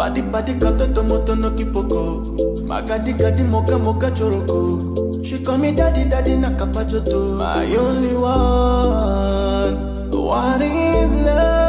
Badi badi katoto moto no kipoko Magadi gadi moga moga choroko She call me daddy daddy nakapajoto My only one What is love?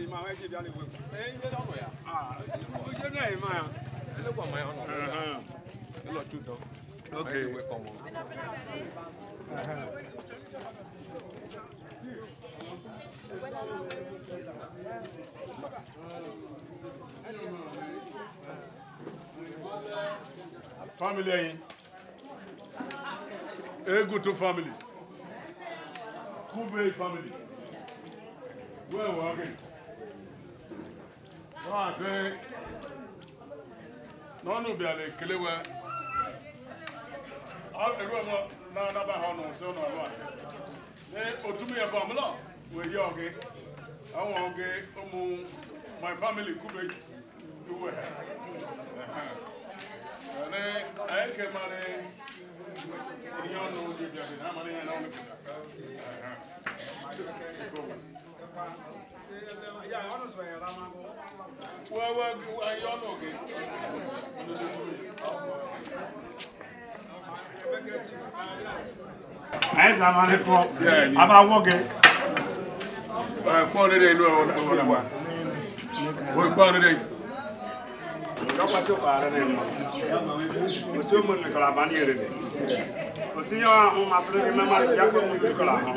yi ma wai jibi ali weku eh ye da family yin egutu family kube family where were n'asị n'ọnụ bịara ekelewe ego ọzọ na-anaba ha ọnụ sị ọnụ ọlụ a m ya bụ amụlọ wee yi ọgị ọnwa gị ụmụ my family kube uwe ha ne anyị kemara ihe ọnụ dị bịara na amara ihe na ọnụ bịara Wewe ayọ́nà ògè. Ayé ti àwọn alẹ́kọ̀ọ́, a máa wọ́gẹ̀. Pọ́n lédè inú ọ̀rọ̀ náà wà. Oye pọ́n lédè. Lọ́pàá tí ó pààrọ̀ rẹ̀ mọ̀. Mo tí ó mọ̀ nìkan àbá ní èrè rẹ̀ òsì yà àwọn masoro ní mẹ́mà rẹ̀ yàgbé mu lórí kọlà hàn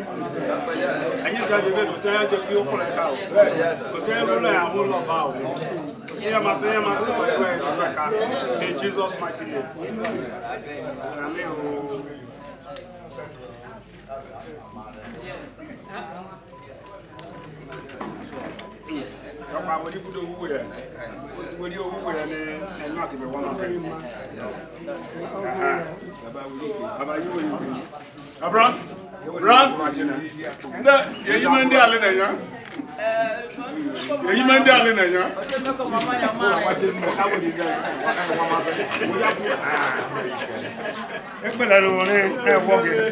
ẹ̀yin tó ẹ̀dẹ̀gbẹ̀ ló tẹ́ ẹ̀jẹ̀ kí ó kọlẹ̀ ká o òsì yà lọ́lọ́ yà wọ́n lọ bá o òsì yà masoro yà masoro kọ̀ ẹ̀kọ́ ẹ̀kọ́ tó ká in Jesus mighty name. Amen. Ọ̀pọ̀ àwọn oníbùdó wúwo yẹn wòlí owó wòlí ní ẹnu àkèbè wọn náà tẹ̀lé baba yìí wòlí wòlí. abran abran ndé yèyí máa ń dé alẹ́ nìyà èyí máa ń dé alẹ́ nìyà. ẹ gbẹ́dọ̀ ló wọlé ẹ wọ́gẹ̀.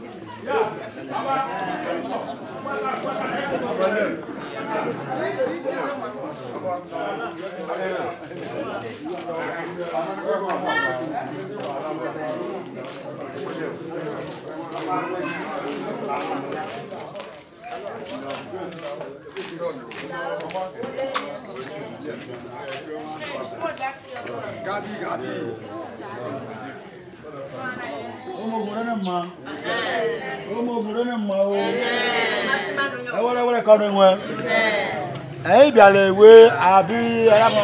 Gabi, Gabi. ọmọ ogun lọ́nà mọ́ ọmọ ogun lọ́nà mọ́ o ẹ wọ́lẹ̀ wọ́lẹ̀ kọ́ ọ́nà wọn. ìwé àbí ẹ̀yàmọ̀.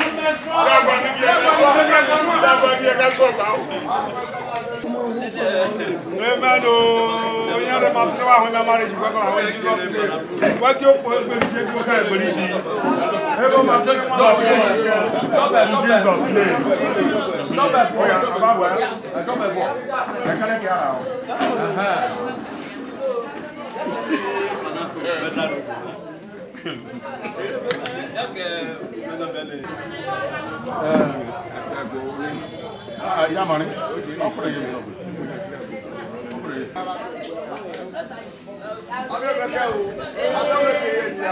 Amen o yẹn rẹ ma sinimá àwọn ẹ̀ma rẹ jùlọ kan àwọn ẹ̀jẹ̀ lọ́sílẹ̀ wá kí ó pọ̀ ẹgbẹ̀rún ṣe kí ó ká ẹgbẹ̀rún ṣe ẹ kó ma sinimá àwọn ẹ̀ma rẹ jùlọ Jesus lè ọ̀yà àbáwọ̀ ẹ̀dọ́mẹ̀bọ̀ ẹ̀kẹ́lẹ́ kí ara o. Thank you ìyá màrín ọkùnrin yìí sọ̀rọ̀ ọkùnrin yìí. abẹ́rẹ́fẹ́ o abẹ́rẹ́fẹ́ yẹn ni a.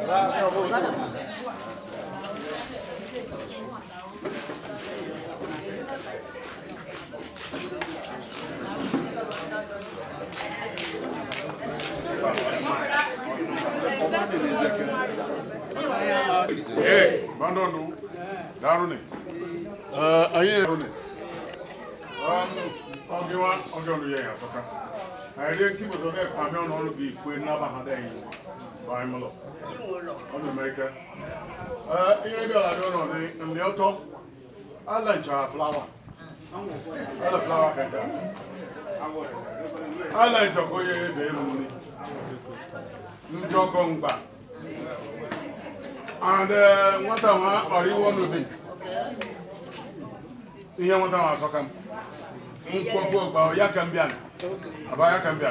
Gracias. Hey, bandonu. Daruni. Uh, aye. Daruni. Um, ogiwa, ogiwa nuyega. Okay. Aye, kibo zoge pamion holu bi kwe naba hada gbaa ịmụ lọ ọ na-eme ike ee ihe dị ọla dị ụlọ dị ndị ụtọ ala nchara flawa ala flawa kacha ala nchọkọ ya ebe elu nri nchọkọ mgba and nwata nwa ọrịwo n'ubi ihe nwata nwa asọka m nkwọkwọ gba ya ka m bịa abụ ya ka m bịa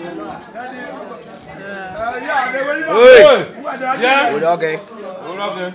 Hey. Yeah. okay. okay. Amen.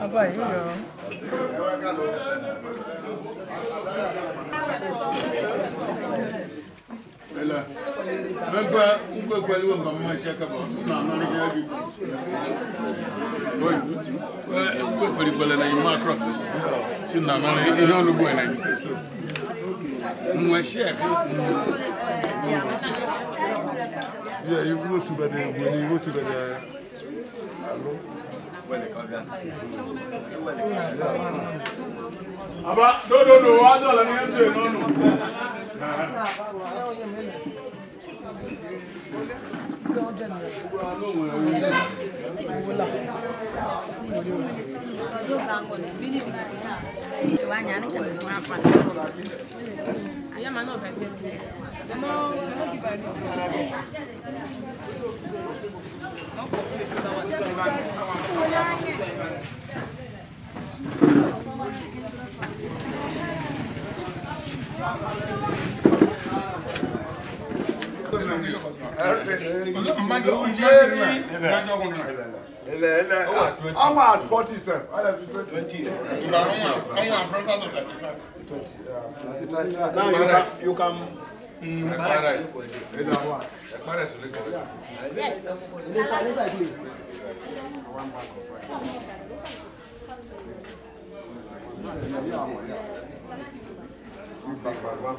Abba yìí Ela. Mekwa mkwe kwa liwa mkwa mwa shaka ba. Mna mwana kia bi. Boy. Mkwe kwa liwa na ima cross. Sina mwana ina ono boy na ima. Mwa shaka. Yeah, you go to bed when you go to bed. Hello. Aba, do do do, wazo la ni yanzu enono. Wanyani kama mwafa. Ayama no bete. Demo demo kibali. Noko kule sita wadi kibali. how much forty how much twenty. twenty ìgbà àwọn àwọn àbúrò sábà thirty five. twenty now you can you can. Paradise. Paradise will come. Yes. Lisa, Lisa, please. One back of rice. Back, back, back.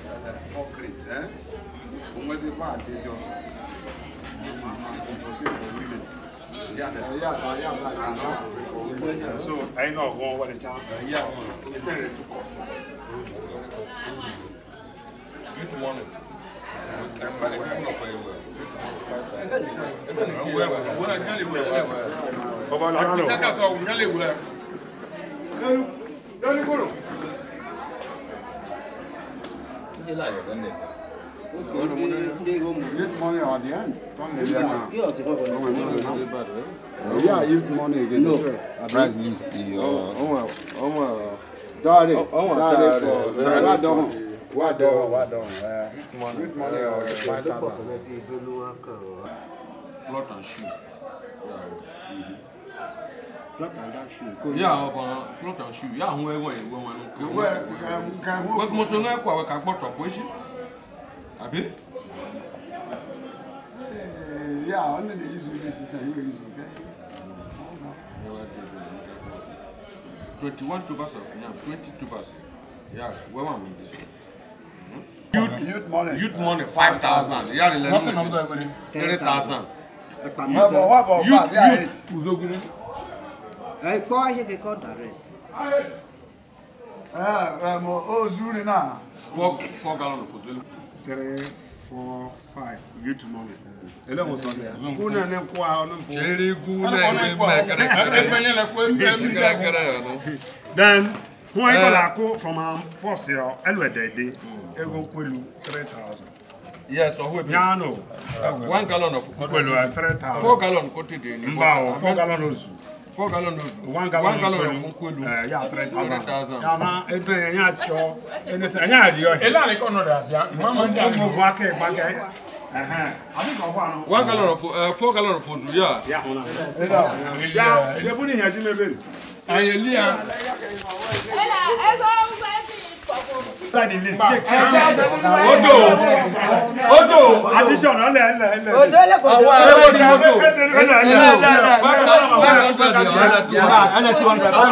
concrete hè omdat je maar het is als maar maar composite voor winnen ja ja ja ja ja so I know go what the chance yeah it's very too cost you to want it ọba lakalo. Hela gördün dedi. Eat money at the end. Yeah, eat money again. No, price list. Oh, oh, Dari, dari for what don, what don, what don. Eat money or five thousand. Plot and shoot blood and that shoe. ya ọba blood and shoe ya ahụ ewe ewe nwanụ wegumoso nwa ekwa we ka gbọtọ bụ echi abi ya ọ na-eyizu this time you tubers of yam 20 tubers yeah where am i this one youth youth money youth money five thousand yari lẹnu three thousand youth youth Ei, poi che che cosa rete? Eh, mo ozuri na. Four, four gallon of food. Three, four, five. Good morning. Ele mo sonde. Kuna ne kwa onu po. Cheri kuna ne me kare kare. Me ne le kwa me kare kare no. Then who I got ako from am boss here. Elu edede. Ego kwelu 3000. Yes, or who be? Yano. One gallon of kwelu 3000. Four gallon ko tede ni. Mbao, four gallon ozu four gallon of one gallon, one gallon of nkwelu eh, yeah. ya thousand. ya ma ebe en eh, ya cho en ta eh, ya di o e la le kono da bia mama da mo bua ke pa ke eh uh-huh. abi ko one gallon of uh, four gallon of Yeah, yeah. ya ona Yeah, le buni ya ji mebe ayelia ela ego wa ti odo odo addition ọlẹ ẹlẹ ẹlẹ odo ẹlẹ kò dé ẹwọ ni mo do ẹlẹ ẹlẹ ẹlẹ two hundred five hundred five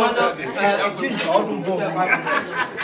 hundred five hundred five hundred.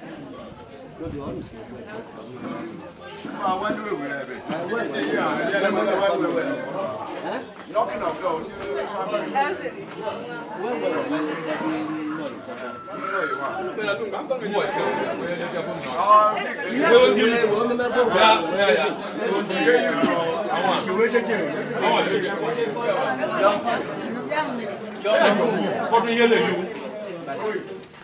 Kọ́dún yẹlẹ̀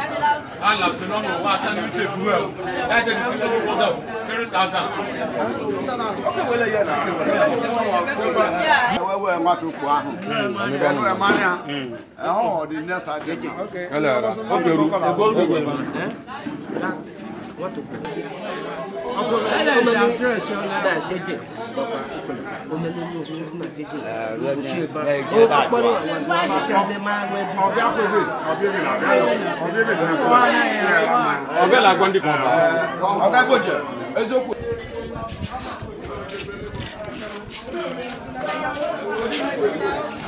and la fẹ́ràn náà wà á tán ní ṣe ìdúró ẹ̀ o ẹ̀ tẹ̀ ní ṣe ìdúró wọ́n dà o three thousand. Okay, ẹ̀ má tún kọ́ ahùn ẹnu ẹ̀ má ní à ẹ̀hún ọ̀dì nẹ́ẹ̀sì àjẹjẹ. ó bẹ̀rù Okay. bẹ̀rù wọ́n tó kù. ọmọlẹ́yìn àdírẹ́sì ọ̀la jẹ́jẹ́ bàbá ọmọlẹ́yìn ológun àjẹjẹ́ òṣè bá ó kọ́kọ́ ní àwọn àgbà ṣe alẹ́ máa wẹ́ bí. ọbẹ̀ àkọ́bẹ̀ ọbẹ̀ mi làbẹ́ ọbẹ̀ mi làbẹ́ ọbẹ̀ làgbọ́ndì kan bá. ọ̀gá gbòjẹ eziokwu. Thank you.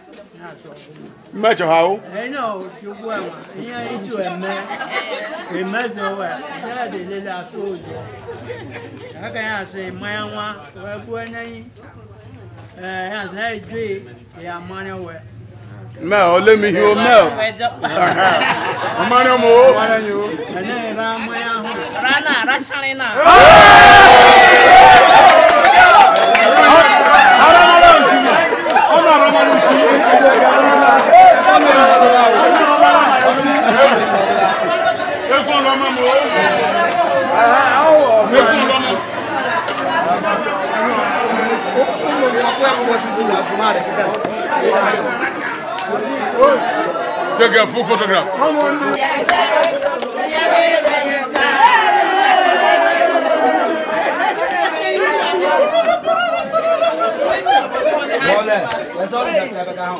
mmejọ ha o. ẹnna ojogbo ẹwọn ìyẹn ìtú ẹmẹ ìmẹjọ wẹ jáde lílẹ aṣọ òjò kàkà yẹn àṣẹ ìmọ ẹwọn wẹgbọ ẹnẹyìn ẹ yẹn àṣẹ ọ hi o ọ o. hàn. rana Take a full photograph. बोले ऐसा हो सकता है बताऊं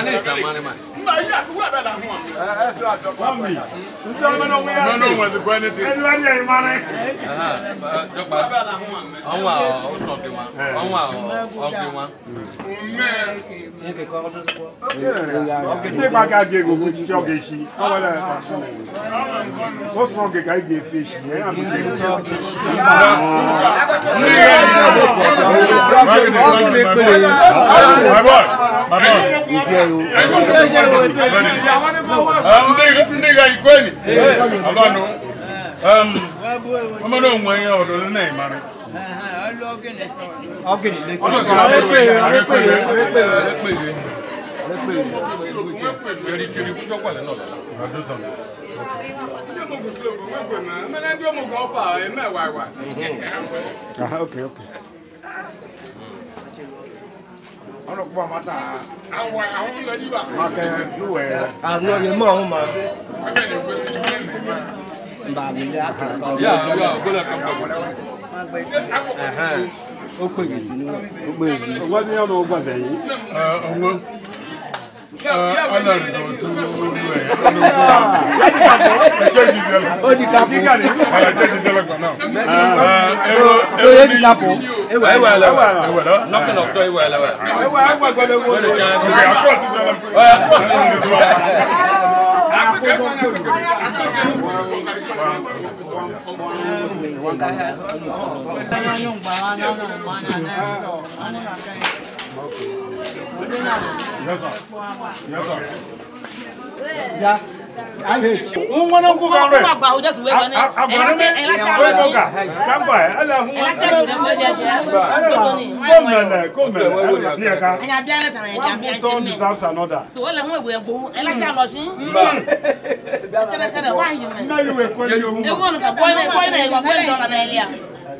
金ちゃんマネマネ Mommy, this gentleman over here. No, no, was the quantity. And when you're in money. Ah, Dọ́gba. Àwọn àwọn ọ̀sọ̀gbìn wa. Àwọn àwọn ọ̀gbìn wa. Mẹ́. Ní kẹ̀kọ́ ọdún sọ́kọ́. Ọ̀gbìn tí ìgbà gàdé gbogbo ṣíṣe ndiga ikweni abanu ọmọdé òun ẹ̀yìn ọ̀dọ̀ ló náà Okay, okay ọlọ́pàá mata àwọn àwọn tó lọ yíba. makẹ duwẹ. àná yẹn mọ àwọn máa. ọbẹ̀ ní gbẹdẹ ní gbẹdẹ mẹ́ma. nba mi ni a kàn kọ́. yà á yà á gbọ́dọ̀ kàn kọ́. ó pè mí sínú ó pè mí. wọ́n ti yàn ló gbọ̀nsẹ̀ yìí. ọwọ́ ọ̀nà ìlú tó lù ẹ̀ ọ̀nà tó lù ẹ̀ ẹ̀jẹ̀ di kapo ewa ewa ewa lọkẹ lọtọ ewa ewa ewa agba gbọdọ wo ni ọjà ọjà akọ ti jẹ ọ ya akọ ti jẹ ọ. Yeah n ŋɔnɔ ko kan rɛ a gbɔnna mɛ o ye ko kan kan bɔ a ye ala hun ma ko mɛlɛ ko mɛlɛ ni yɛ kan wa mi tɔn ti sa sa nɔ da. wala ŋun ye gbɛngbɛn ɛ la k'a lɔ si. kɛlɛ kɛlɛ wa yi mɛ. n'a yi wɛ kɔɲɔ. e ko nin ka bɔ ne bɔ ne ka bɔ ne dɔ ka na ye yan.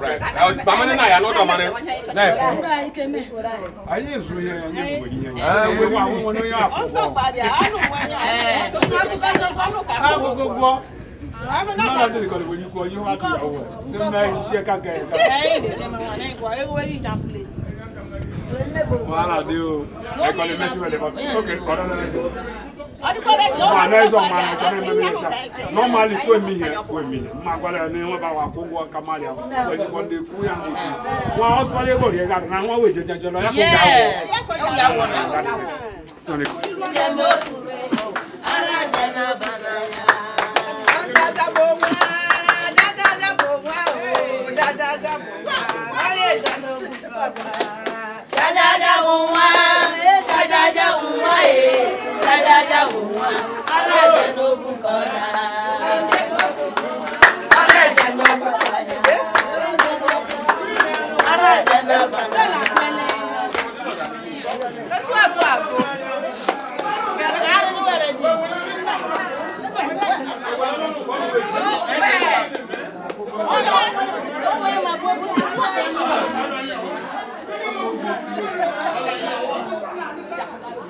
Right. Bamane na ya no do mane. Na. Aye so ye anye bugi ye. Ah, we wa won no ya. O so pa dia, anu wa nya. Eh. Na ku ka so pa no ka. Ah, go go go. Mọ́nà tó nìkan lè kọ yín wá kìyàwó ẹ̀. Ní mẹ́ iṣẹ́ kankan ẹ̀ka. Ẹ̀yin lè jẹ́ mọ́ wọn náà ìgbà ewu ẹ̀yìn ìdàkúlẹ̀. Wàhálà dé o. Ẹ̀kọ́ lè mẹ́sìmẹ̀ lè mọ̀. Ókè, ọ̀dọ́ náà lè jẹ́. anaghịzọ mma na achọ na-eme nyocha kwuo eme kwuo eme ihe mma gwara ya na enweba wa akwụ ụgwọ ka mara ya ezigbo ya kwu ya nwa ọsụkwala ego rie gara na nwa wee ya da wò wọ́n ọlọ́jẹ̀ ló bù kọ́ra. ọlọ́jẹ̀ ló bù kọ́ra. ọlọ́jẹ̀ ló bù kọ́ra. lọ́sùn àfọ Thank you.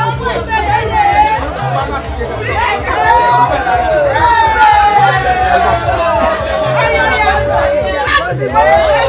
Láti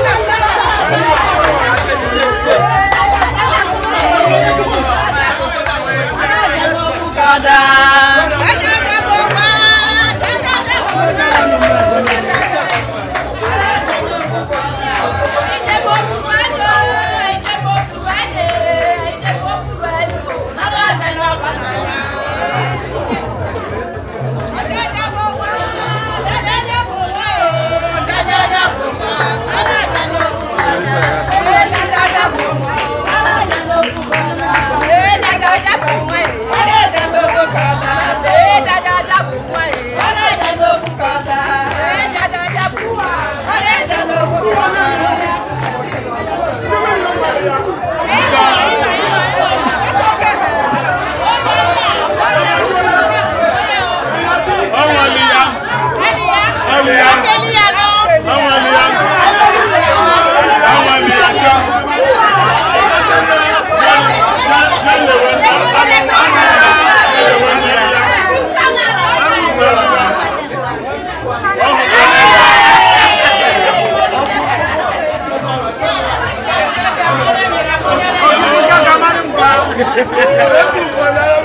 no, no, no,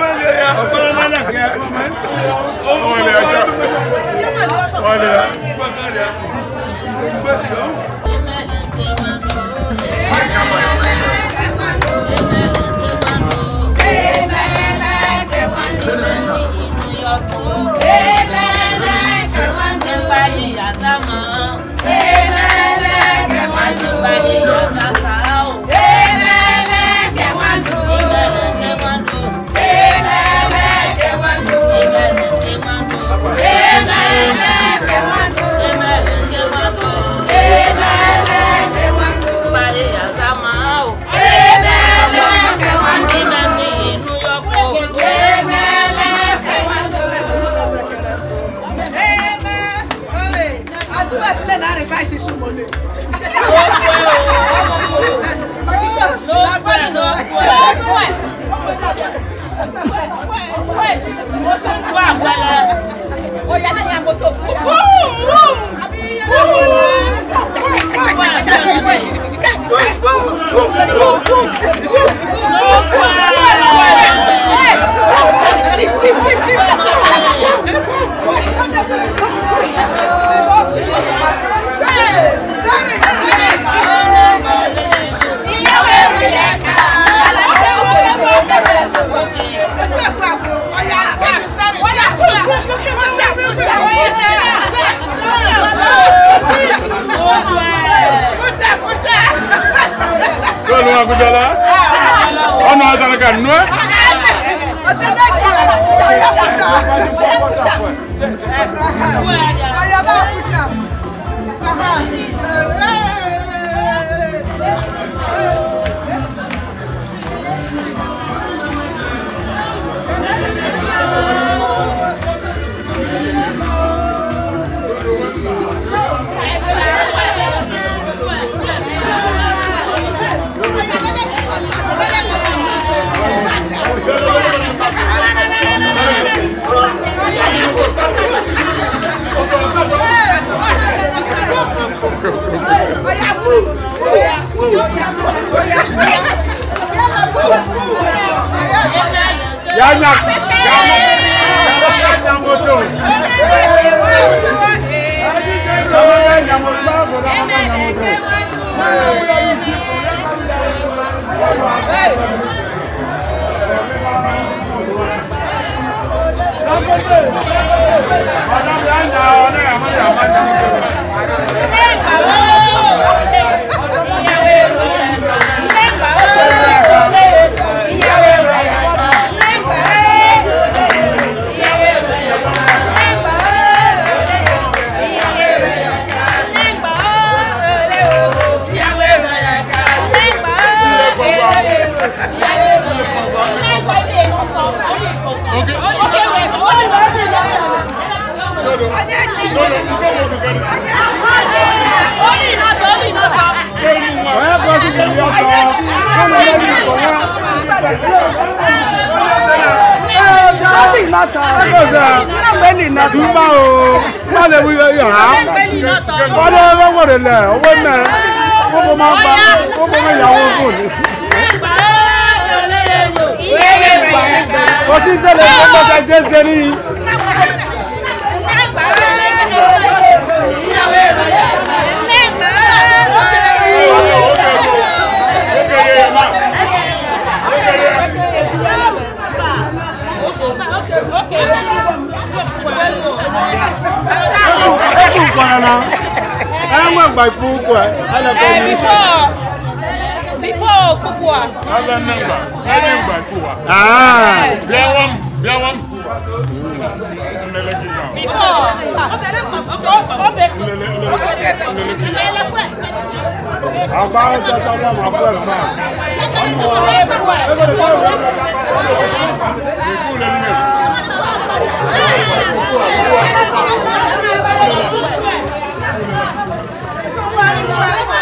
not impressed.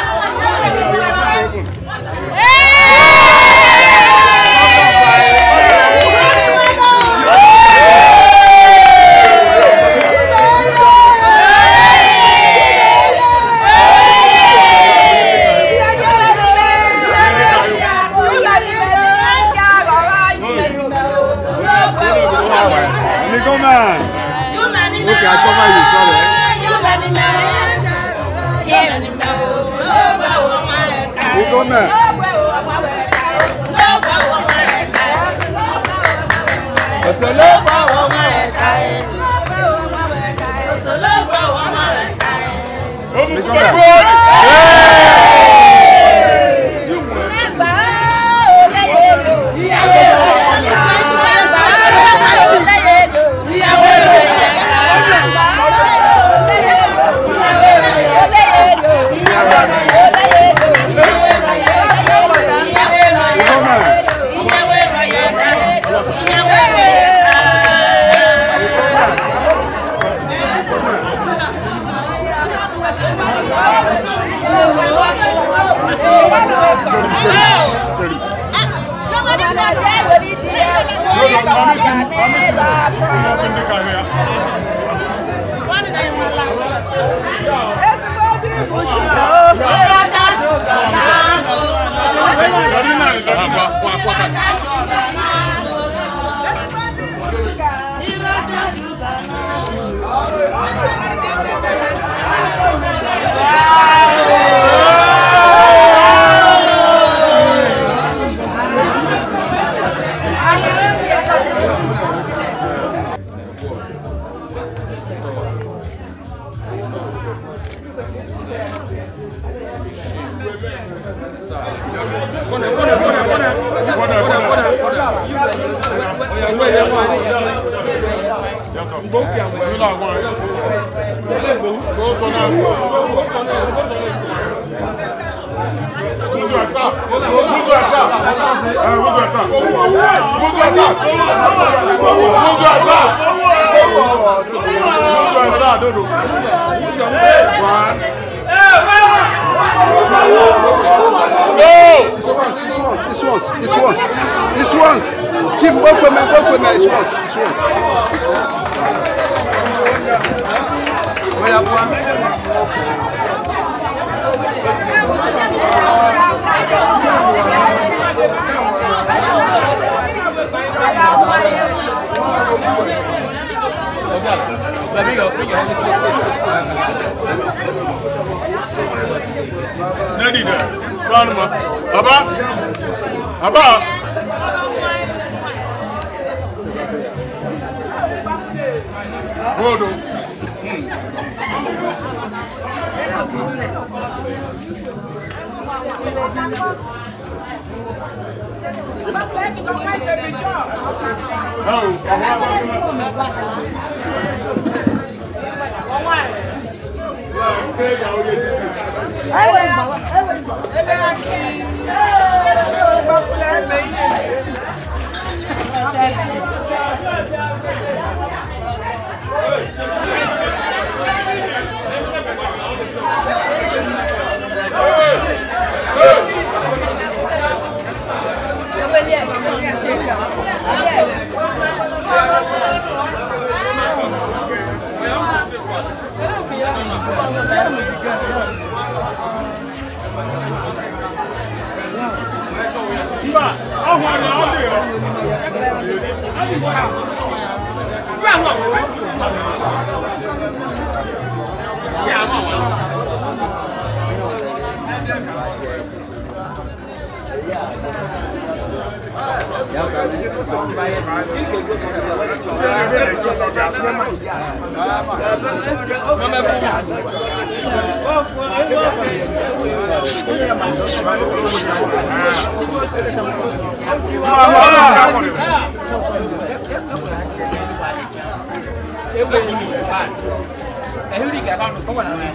ehuri ga ka ọnụ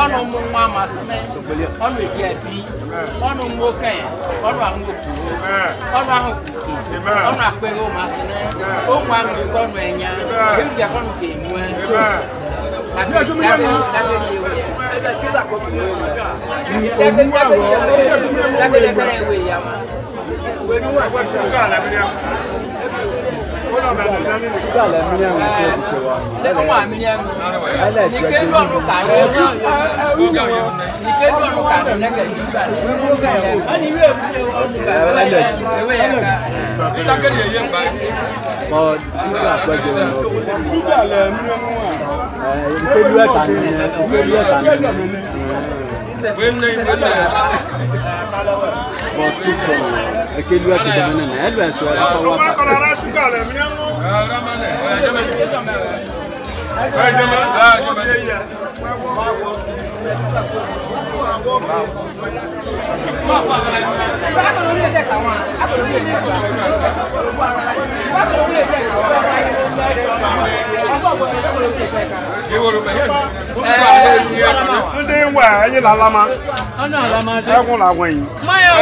ọnụ mụ nwa masịrị ọnụ eki eti ọnụ mụ okenye ọnụ ahụ okuo ọnụ ahụ kuke ọnụ akpere ụmasịrị ụmụ ahụ eke ọnụ enya ehuri ga ka ọnụ ka enwe Thank you. Mọ nígbà pẹ́jọ ni ọ. Ìpéjú ẹ̀ta ẹ̀ta ni ẹ̀ ekelua ti jamana na ɛlu ɛtu ndé ń wẹ̀ ẹ̀yìn làlámà ẹ̀kún làwọn yìí. ẹ̀yà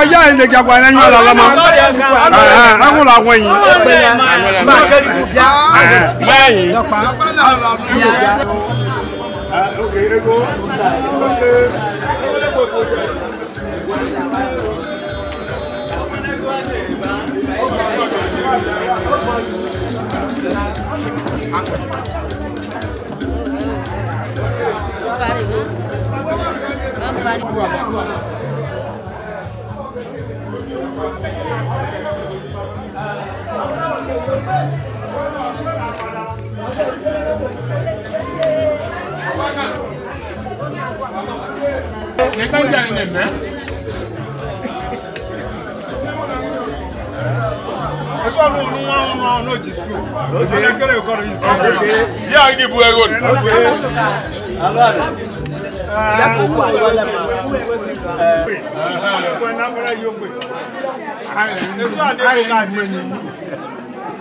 ẹ̀yà ìlẹ̀gàgbà ẹ̀yìn làlámà ẹ̀kún làwọn yìí. báyìí. Okay, Thank you yà á ní bu ẹrọ ni.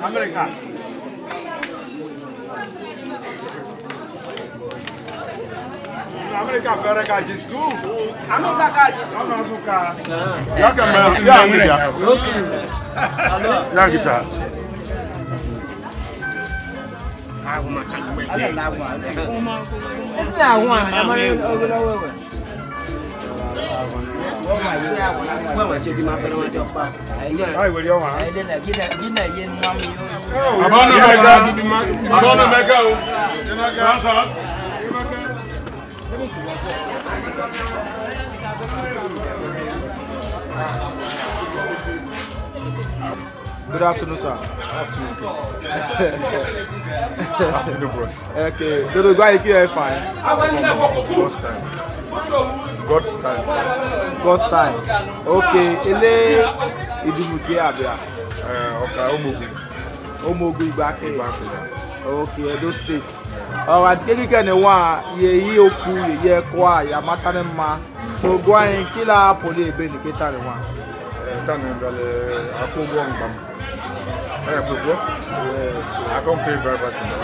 Amẹ́ríkà. America fẹ́rẹ́ ka jí skul. America ka jí skul. Ọmọ tún ka. Yà kẹ mẹ yà ń gbìyà. Yà ń gbìyà. Ẹsìn àwọn àmọ́ ọgbẹ́lọ́wọ́ wẹ̀. Abọ́nà mẹ́ka o. Abọ́nà mẹ́ka o. Good afternoon, sir. Afternoon. afternoon, bros. Okay. Dodo, why you here fine? God's time. God's time. God's time. Okay. Ele idumuke abia. Eh, okay, Omogun. Omogun Igbake. Igbake. Okay, those State ọ àti kékeré ni wọn a yèyí oku yèyí ẹkọ a yàmátá ni mma so gbọ́ anyi kílà poli ebe ni kéta ni wọn. ẹ ta ni ngalẹ akogo ngbam ẹ gbogbo akọmpe bàbá sí mi.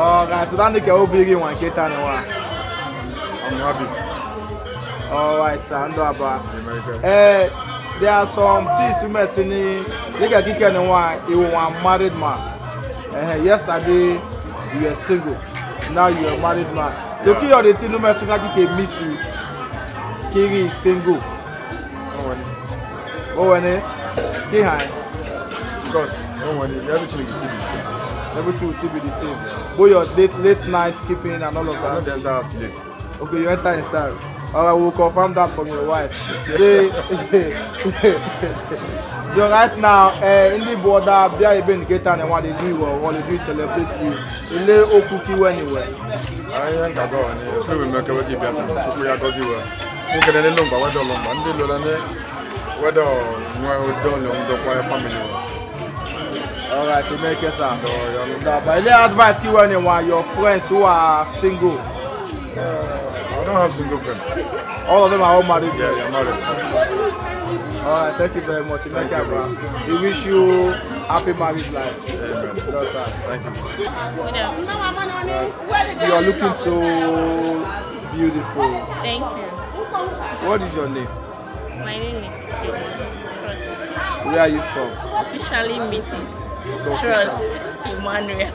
ọ nka sudan ni kẹ obìnrin wọn kéta ni wọn. i'm happy. all right sir ndo aba. ẹ there are some things you met ni kíkẹ́ kíkẹ́ ni wọn a ìwọ̀n married man. Uh, yesterday you were single, now you are married man. So kí ọ̀rẹ́ tí inú mẹ́sàn-án kájí kè mí sí kiri single. Ọwọ́ ni kí hàn. Because ọwọ́ ni everything you see be the same. Everything you see be the same. Both your late late night keeping and all of that. I no dey enter house late. Okay, you enter in time. Alright, we will confirm that from your wife. Say. So right now, uh, in the border, Bia Ibe Niketa and what they do, or what they do celebrate you. Ile okuki anywhere. Aye, nga go ni. Eh. Oku mi meke we ki Bia kan. So kuya gozi we. Mo kene eh. We lomba wa do lomba. We lo la ne. Wa do nwa o do lo ndo kwa family we. All right, you make us out. No, but ile advice ki we ni wa your friends who are single. Uh, I don't have single friends. All of them are all married. Yeah, they're married. All right, thank you very much. Thank you, bro. We wish you happy marriage life. Amen. No, sir. Thank you. Uh, you are looking so beautiful. Thank you. What is your name? My name is Isidro. Trust Isidro. Where are you from? Officially Mrs. Trust Emmanuel.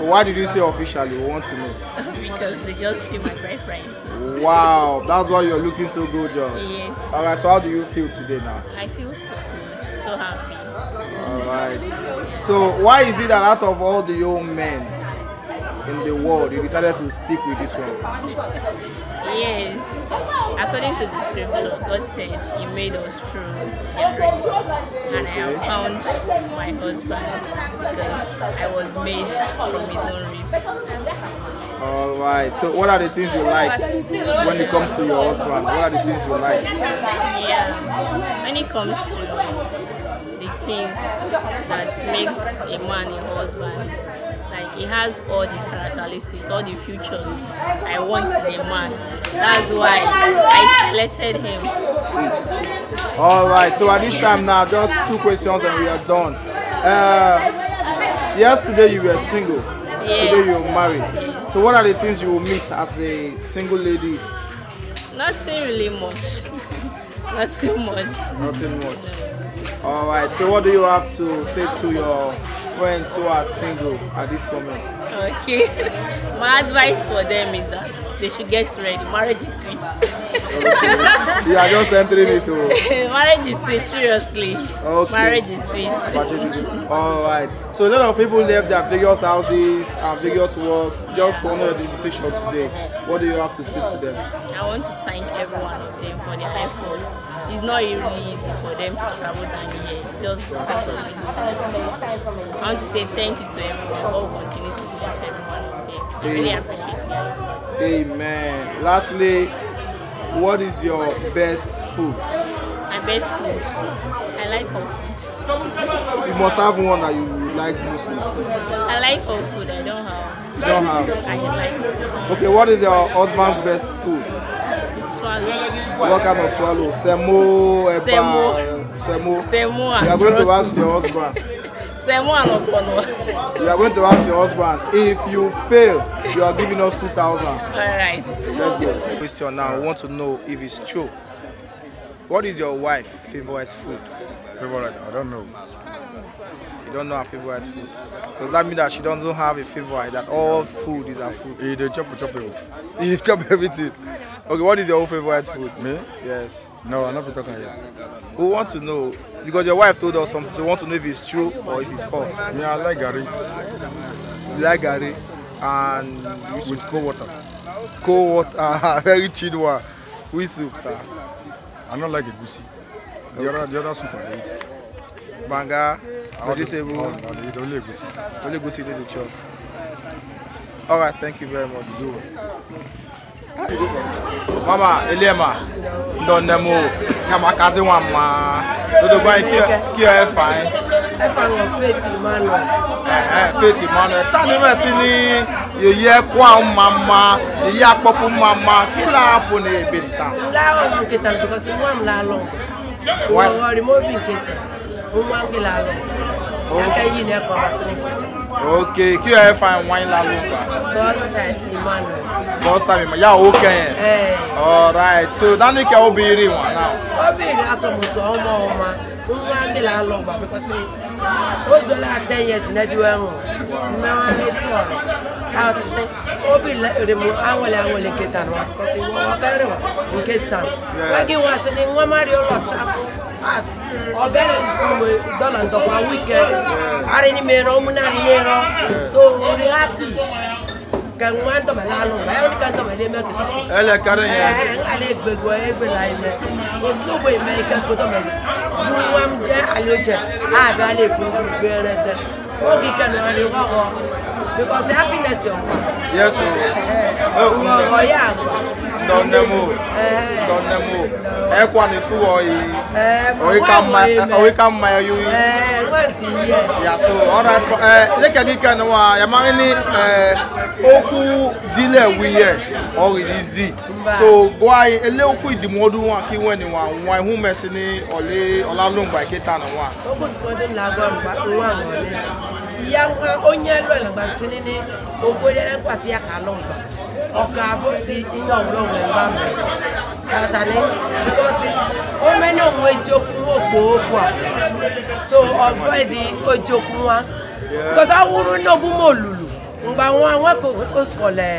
Why did you say officially? We want to know. because they just feel my preference. wow, that's why you're looking so gorgeous. Yes. All right, so how do you feel today now? I feel so good, so happy. All right. So why is it that out of all the young men, in the world, you decided to stick with this one. Yes, according to the scripture, God said He made us through their and I have found my husband because I was made from His own ribs. All right. So, what are the things you like when it comes to your husband? What are the things you like? Yeah, when it comes to the things that makes a man a husband he has all the characteristics, all the features I want in a man. That's why I selected him. All right, so at this time now, just two questions and we are done. Uh, yesterday you were single, yes. today you're married. So what are the things you will miss as a single lady? Nothing really much. Not much. Nothing much. All right, so what do you have to say to your friends who are single at this moment? Okay. My advice for them is that they should get ready. Marriage is sweet. okay. You are just entering into marriage is sweet, seriously. Okay. Marriage is sweet. Alright. So a lot of people left their various houses and various works just for honor the invitation today. What do you have to say to them? I want to thank everyone of them for their efforts. it's not really easy for them to travel down here just because of I want to say thank you to everyone. God continue to bless everyone of them. I really appreciate their efforts. Amen. Lastly, what is your best food? My best food. I like all food. You must have one that you like mostly. I like all food. I don't have. You don't have. I like. Okay, what is your husband's best food? swallow. What kind of swallow? Semo, eba, Semo. Semo. Semo and You are going to ask your husband. Semo and Opono. You are going to ask your husband. If you fail, you are giving us 2,000. All right. Let's go. Question now. We want to know if it's true. What is your wife's favorite food? Favorite? I don't know she don't know her favorite food. Does that mean that she doesn't have a favorite? That all food is her food? You chop, chop everything. You chop everything. Okay, what is your favorite food? Me? Yes. No, I'm not be talking here. We want to know because your wife told us something. So we want to know if it's true or if it's false. Me, I like Gary. You like Gary, and with cold water. Cold water, ah, very chill one. We soup, sir. I don't like a goosey. The okay. other, the other soup I eat banga, vegetable. Only goosey. Only goosey did the chop. All thank you very much. Do Mama, Elema, don't nemo. Kama kazi wa ma. Dodo gba ki ki e fine. E fine wa Faith Emmanuel. Eh eh Faith Emmanuel. Ta ni me si ni yeye kwa mama, yeye apopo mama. Kila hapo ni binta. La o nketa because wa mla lo. Wa removing nketa. Oh. okay. yine kwa basuni kete. Okay, ki yo e fayn wany lalo ba? First time Emmanuel. First time Emmanuel. Ya oke yen? Eh. Alright, so dani ke obiri wan now? Obiri aso muso oma oma. Umwangi lalo ba because ozola ten years na diwe mo. Mmewa ni swore. Out obi le mo awole awole ketan wa because wo wa kare wa ketan. Wagi wa se ni ngwa mari olo chapo as ọbẹrẹ dọlà ntọkwa wikend arini mero omuna ari mero so ori happy kẹ̀wọ́n ń tọ̀mẹ̀ lánàá báyọ̀ ní ká ń tọ̀mẹ̀ lé mẹ́kì tó. ẹ lẹ kárẹ yẹn. ẹ ẹ ale gbẹgbẹ ẹ gbẹ la yìí mẹ kò sí gbogbo yìí mẹ ike kó tọ̀mẹ̀ yìí dùn wọn jẹ àlè jẹ àbẹ àlè kó sí gbẹ rẹ dẹ fún kíkẹ́ ní wọn lè wọ́wọ́ because happiness yọ̀ wọ́n. yẹ sọ. wọ́wọ́ yà gbà ndɔnɛmo ndɔnɛmo ɛkwa ne fu wɔ yi oyika ma oyika ma yi yi yaso ɔra ɛ leke kika ne wa yama ni ɛ oku dilɛ wi yɛ ɔri di zi so goa yi ele oku idimodu wa ki wɛ ni wa wa ihu mɛsi ni ɔle ɔlalongba kita ne wa. oku idimodu la gbɔ nwa ŋɔlɛ yanga onyelwe lengba sinini ogoye lengba si yaka longba ọka avoti ihe ọbụla onwe mgba mbụ atani because omene onwe jokwu nwa ogbo okwu a so already ojokwu nwa because awụrụ nne ogbuma olulu mgbe nwa nwa ka osikọlee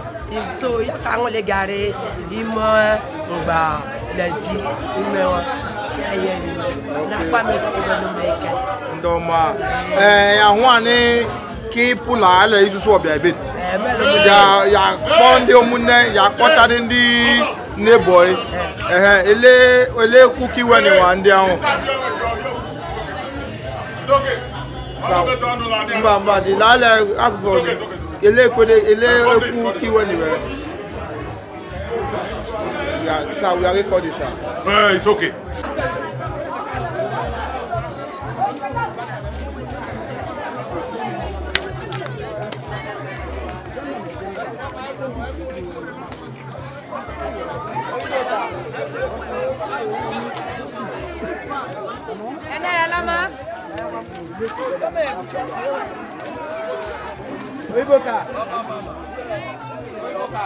so yaka ŋo le ga ɖe imɔ ŋgba le di ime wa eye na kpa me sɔgbɔ be nome yi ke. ndɔmɔ ɛɛ ahun ani kí pula ele isusu ɔbɛ ebe ya ya kpɔ ndị omunne ya kpɔchadị ndị nebɔ yi ɛhɛ ele ele kwu kiwe ni wa ndị ahụ. mba mba dị lalẹ asụsụ ọdị ele kwede ele eku kiwe ni were. Yeah, sir, we are recording, sir. Uh, it's okay. Come here. Oyiboka. Oyiboka.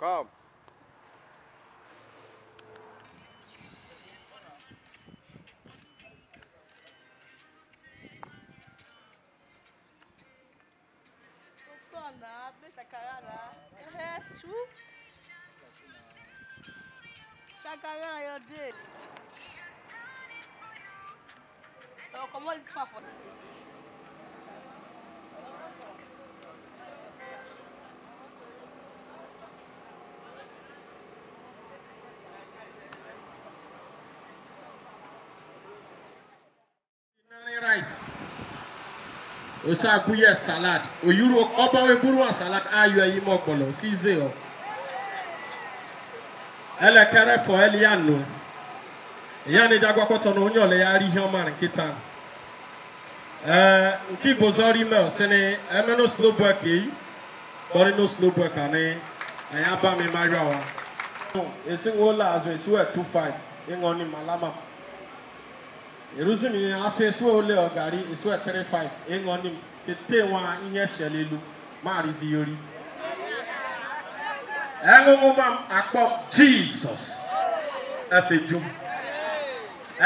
Calma. a cara lá, É, chu. Chacará aí, ó, Então, como eles falam? rice osi agụnye salad oyuru ọgbanwe bụrụ salad ayọ ime ọkpọlọ size ọ elekere fọ elianụ ya na ịdagwakọtọ na onye ọla ya ri ihe ọmara nkịta ee nke igbo zọrọ ime ọsịnị emenụ slowbek eyi kpọrịnụ slowbek anị anyị aba m ịmarịọwa esinwo ụlọ azụ malama erusumi afe suwe ole ọgari esuwe three five eŋɔ nim tete wa ihe shelelu maarizi yori eŋuŋu mam akpɔ jesus efe dum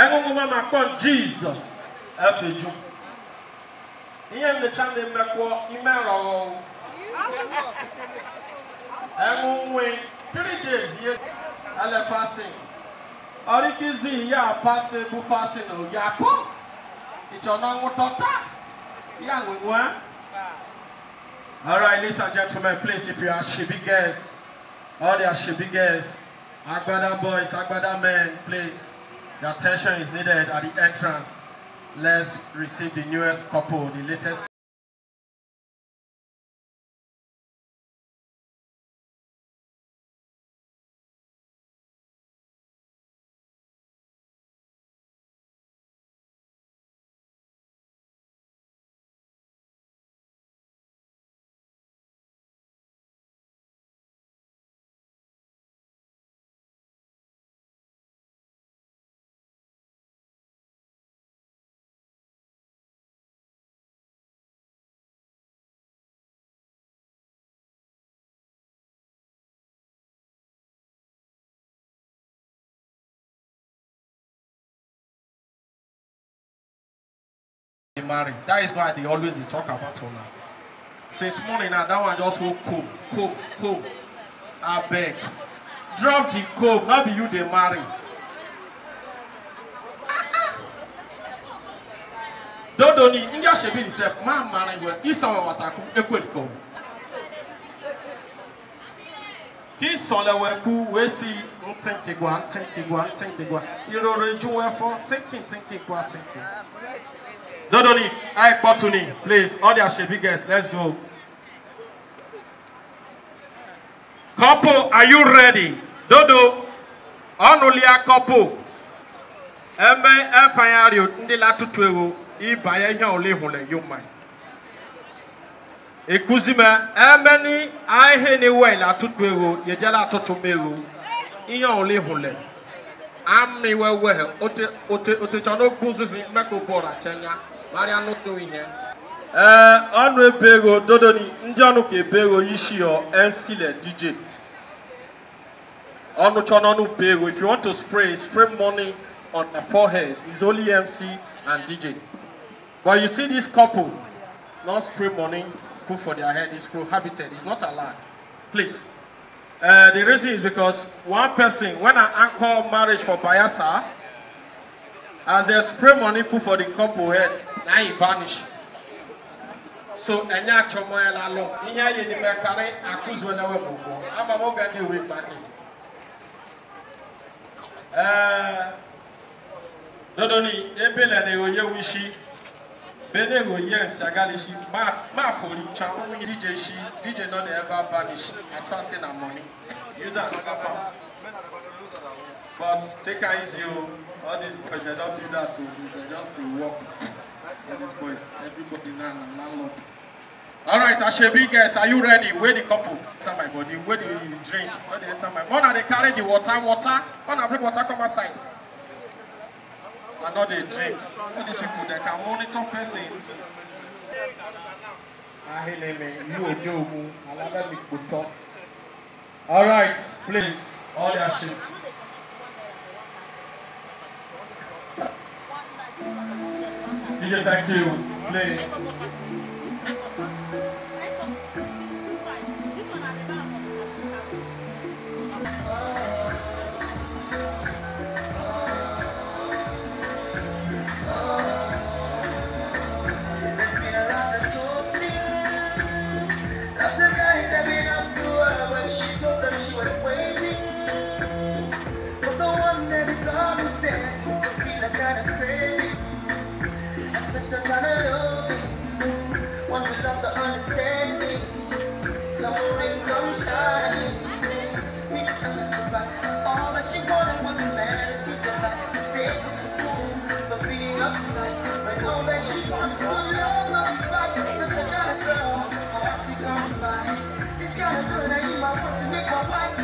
eŋuŋu mam akpɔ jesus efe dum ihe ndecha na emekpɔ ime rɔwɔ eŋuŋue three days ye ele fasting ọrịkịzi ya pasta ebu fasta na oyi akpọ ịchọ na nwụtọta ya nwenwe eh? All right, ladies and gentlemen, please, if you are Shibi guests, all the Shibi guests, Agbada boys, Agbada men, please, your attention is needed at the entrance. Let's receive the newest couple, the latest. They married. That is why they always they talk about honor. Since morning now, that one just go comb, comb, comb. I beg. Drop the comb. Not be you they marry. Don't Dodoni, India should be himself. Man, man, I will. Is someone what I come? Equal comb. kí sọlẹwẹ kú wéé sí ntìnkìgbà ntìnkìgbà ntìnkìgbà ìròrò ìjúwẹ fọ tìnkìntìnkìgbà tìnkì. Dodoni, Aik Botuni, please, all their shabby guests, let's go. Couple, are you ready? Dodo, Onulia couple. Eme efanyario ndị latutu ewu ịbanye ihe ole hụle yomai. Ekuzi m eme ni ihe ni wee latutu ewu yejela atụtụ m ewu ihe ole hụle well wee wee ote ote ote chọrọ okwu nzuzi mmekọ bọọlụ achenya. ee ọnụ ebe ego dodoni ndị ọnụ ka ebe ego ishi yo ensile dj ọnụ chọ n'ọnụ ebe ego if you want to spray spray money on the forehead is only mc and dj but you see this couple not spray money put for their head is prohibited it's not allowed please uh, the reason is because one person when i anchor marriage for bayelsa as they spray money put for the couple head now he vanish so ɛnyɛ atwɔmɔ yɛ la lɔ ihe ayɛ ni mɛ kari akuzuo na wɛ bɔbɔ ama mo gani ewe gbake ɛɛ dodoni ebe lɛ ne oye wisi bene oye sagalisi ma ma fori tsa omi dj si dj nɔ ne ever vanish as far as na money use am scapa but take am easy oh. All these boys, they don't do that, so they just they walk. All these boys, everybody land landlord. All right, Ashebi guys, are you ready? Where the couple enter my body? Where do you drink? Where they enter my body? One they carry the water, water. One I bring water come outside. Another drink. All these people, they can monitor person. All right, please, all your shit. diggante ak téewul léegi It's kind of good, I need my work to make my wife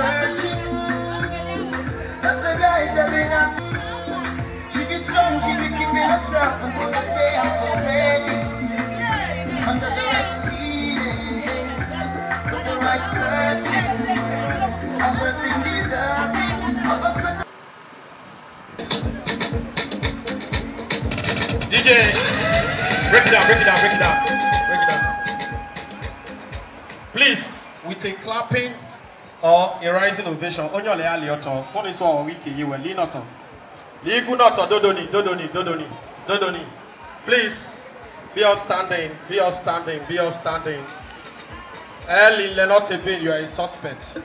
virgin. That's the guys I've been She be strong, she be keeping herself and put the day up already. Under the right ceiling, with the right person. A person deserving of a special. DJ, break it down, break it down, break it down, break it down. Please, with a clapping. or a rising ovation onye ọla ya lie ọtọ mụ na isi ọhụrụ ike yi wee lie n'ọtọ lie igu n'ọtọ dodoni dodoni dodoni dodoni please be upstanding be upstanding be upstanding early lenot ebin you are a suspect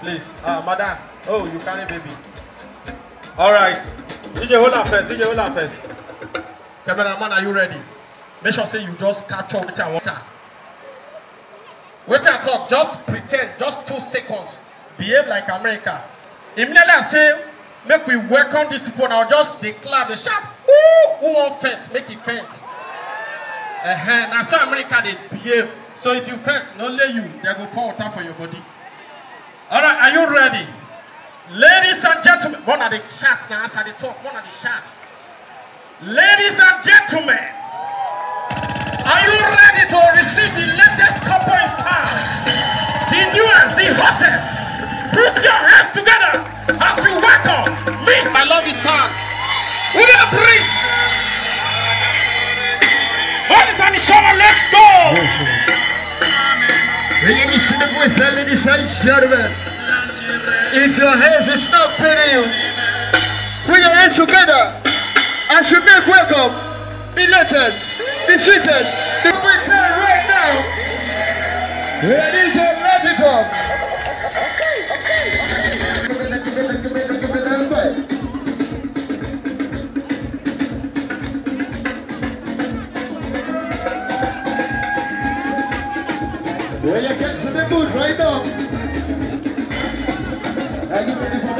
please ah madam oh you carry baby all right dj hold am first dj hold am first cameraman are you ready make sure say you just catch up with your water. Wait i talk just pretend. just two seconds behave like america immediately i say make we welcome this for now just declare the shout woo who won't faint make it faint uh -huh. na so america They behave so if you faint no lay you They go pour water for your body alright are you ready ladies and gentlemen one of the shots now. Answer the talk one of the shots. ladies and gentlemen are you ready to receive the the newest, the hottest. Put your hands together as we welcome Miss. I love this song. William Prince. Ladies and gentlemen, let's go. Ladies and gentlemen, if your hands is not feeling you, put your hands together as we make welcome the latest, the sweetest, the greatest right now. Ladies let it up. Okay, okay, okay. Well, you get to the mood right now. Are you ready for that?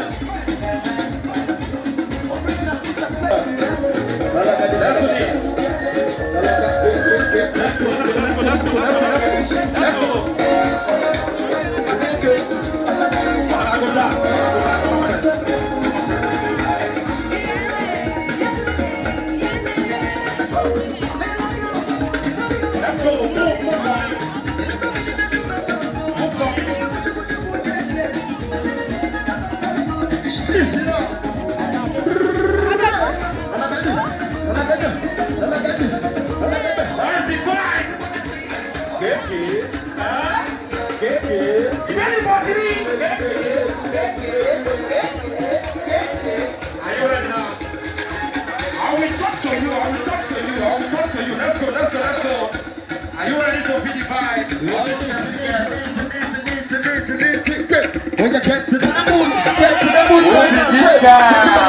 That's what it is. That's what it is. That's all. to you, I will talk to you, I will talk to you. Let's go, let's go, let's go. Are you ready to be the vibe? When you get to the moon, get to the moon,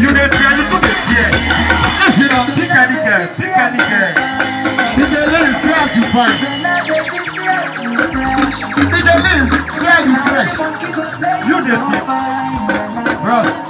You dey do you too dey fear. You know, pick any girl, pick any girl. DJ Liz, see as you find. DJ Liz, see you fresh. You dey fear. Bros.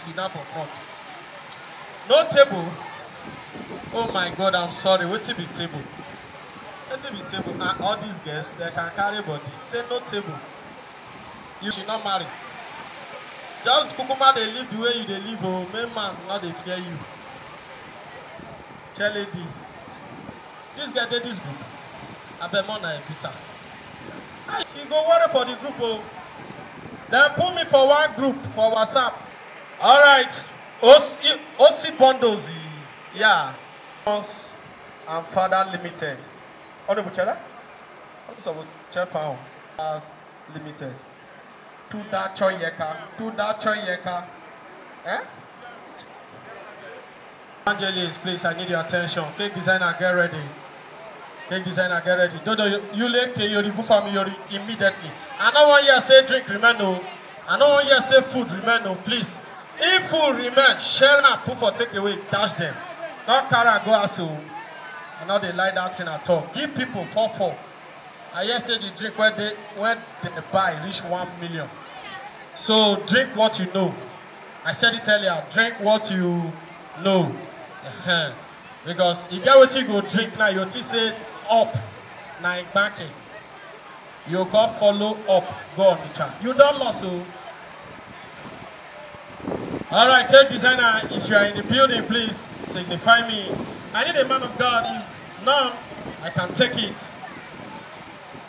sit for front no table oh my god i'm sorry What to be table What to be table na ah, all these girls they can carry body say no table you should not marry just kukuma they live the way you they live Oh, main man now they fear you cheledi dis girl dey dis group abeg more na ah, evita she go worry for the group Oh, dem put me for one group for whatsapp All right. OC, OC bundles. Yeah. Sons and Father Limited. Honorable Chela? Honorable Chela as Limited. Tuda Choyeka. Tuda Choyeka. Eh? Evangelist, please, I need your attention. Cake designer, get ready. Cake designer, get ready. Dodo, you lay K Yori Bufam Yori immediately. I don't want you to say drink, remember. I don't want you to say food, remember. Please. Full remain, share and put for away. dash them. Not carry go as you. I know they like that thing at all. Give people four four. I hear say the drink when they, when they buy reach one million. So drink what you know. I said it earlier, drink what you know. Because if e you get what you go drink now, you say up, now e banking. You go follow up, go on the chat. You don't lose. So. All right, cake designer, if you are in the building, please signify me. I need a man of God. If none, I can take it.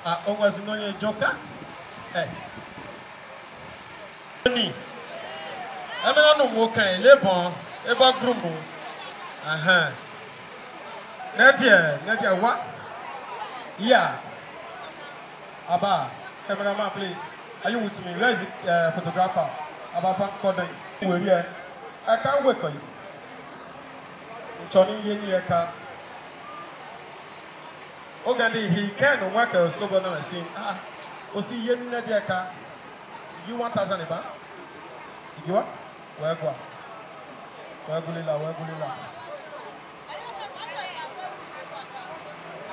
I uh, always know you're a joker. Eh. Hey. ẹmi nanu wo kan ilé bọ̀n Uh-huh. nẹ́díẹ̀ nẹ́díẹ̀ what? Yeah. aba cameraman please are you with me where is the uh, photographer aba pa kọ́ ìwérí ẹ ẹka ń wẹkọ yìí nsọni yie ni ẹka oge ndị ihe kenu nwaka osogbo na esi ah osi ihe nne dị ẹka yi one thousand ba ìdíwá wee gwa wee gulila wee gulila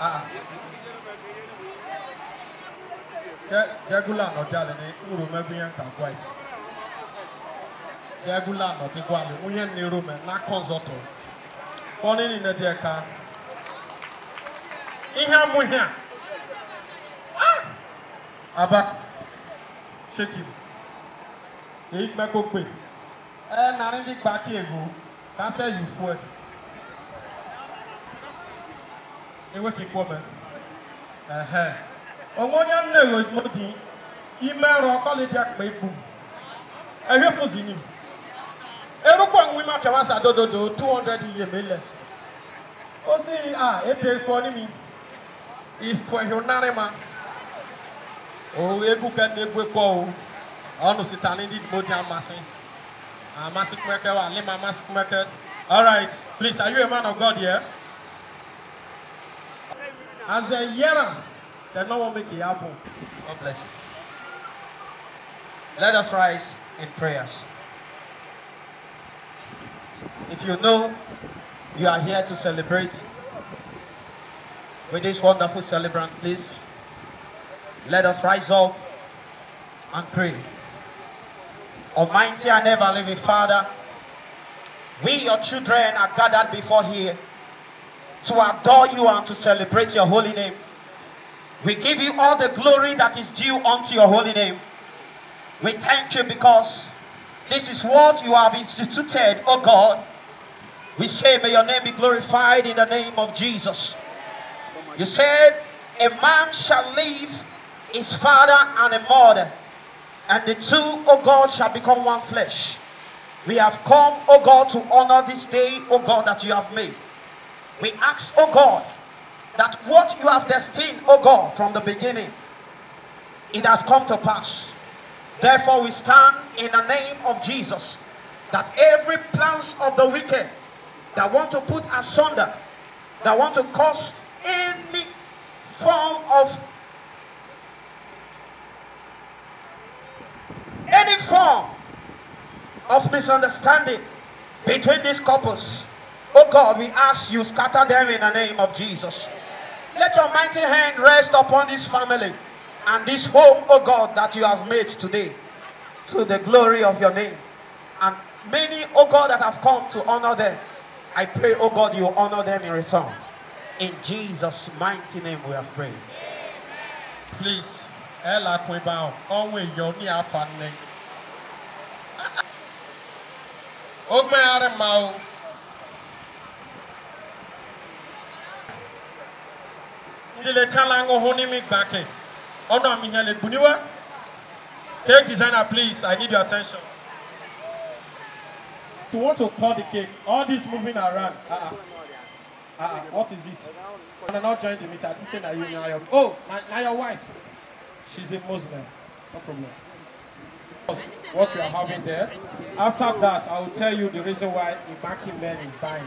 ah jẹ ah. jẹ gula anọjalè ni urumegbe yẹn ka gwa yìí regular nọtị gwa m onye n'iru m n'aka ọzọ tụrụ ọnụ niile dị ka ihe amụ ihe a ah! aba shekim èyí mẹ́kọ̀ pé ẹ nàrin ní gbàkí ègbò kásẹ̀ yìí fún ẹ ewé kíkọ́ mẹ ẹ̀hẹ́ òun yẹn ń lè ròyìn mọ́tì ìmẹ̀rọ kọ́lé jẹ́ pé bù ẹ̀yẹ́ fòsì nìyí erukɔ nwima kɛmasa dododo two hundred yeme lɛ ó sì à ètè kpɔ ní mi ìfɔ̀hìnárì ma o egu kɛ ní egbe kpɔ o ɔnu sita ní di mo di amasi amasi kumɛkɛ wa lima amasi kumɛkɛ alright please are you a man of God here as they hear am they no wan make e happen God bless you let us rise in prayers. If you know you are here to celebrate with this wonderful celebrant, please let us rise up and pray. Almighty and ever living Father, we, your children, are gathered before here to adore you and to celebrate your holy name. We give you all the glory that is due unto your holy name. We thank you because this is what you have instituted, O oh God. We say, may your name be glorified in the name of Jesus. You said, a man shall leave his father and a mother, and the two, O God, shall become one flesh. We have come, O oh God, to honor this day, O God, that you have made. We ask, O God, that what you have destined, O God, from the beginning, it has come to pass. Therefore, we stand in the name of Jesus that every plans of the wicked that want to put asunder, that want to cause any form of any form of misunderstanding between these couples. Oh God, we ask you scatter them in the name of Jesus. Let your mighty hand rest upon this family and this home, O oh God, that you have made today to the glory of your name. And many, O oh God, that have come to honor them, I pray, O oh God, you honor them in return. In Jesus' mighty name we have prayed. Please, Ella Kwebao, onwe yoni afane. Ogbe aremao. Ndile chalango honi migbake. Honor Minyale Buniwa. Cake designer, please, I need your attention. To want to cut the cake, all this moving around. Uh-uh. Uh-uh. What is it? And I not join the meeting. I just say that you now your oh now, your wife. She's a Muslim. No problem. What we are having there. After that, I will tell you the reason why the man is dying.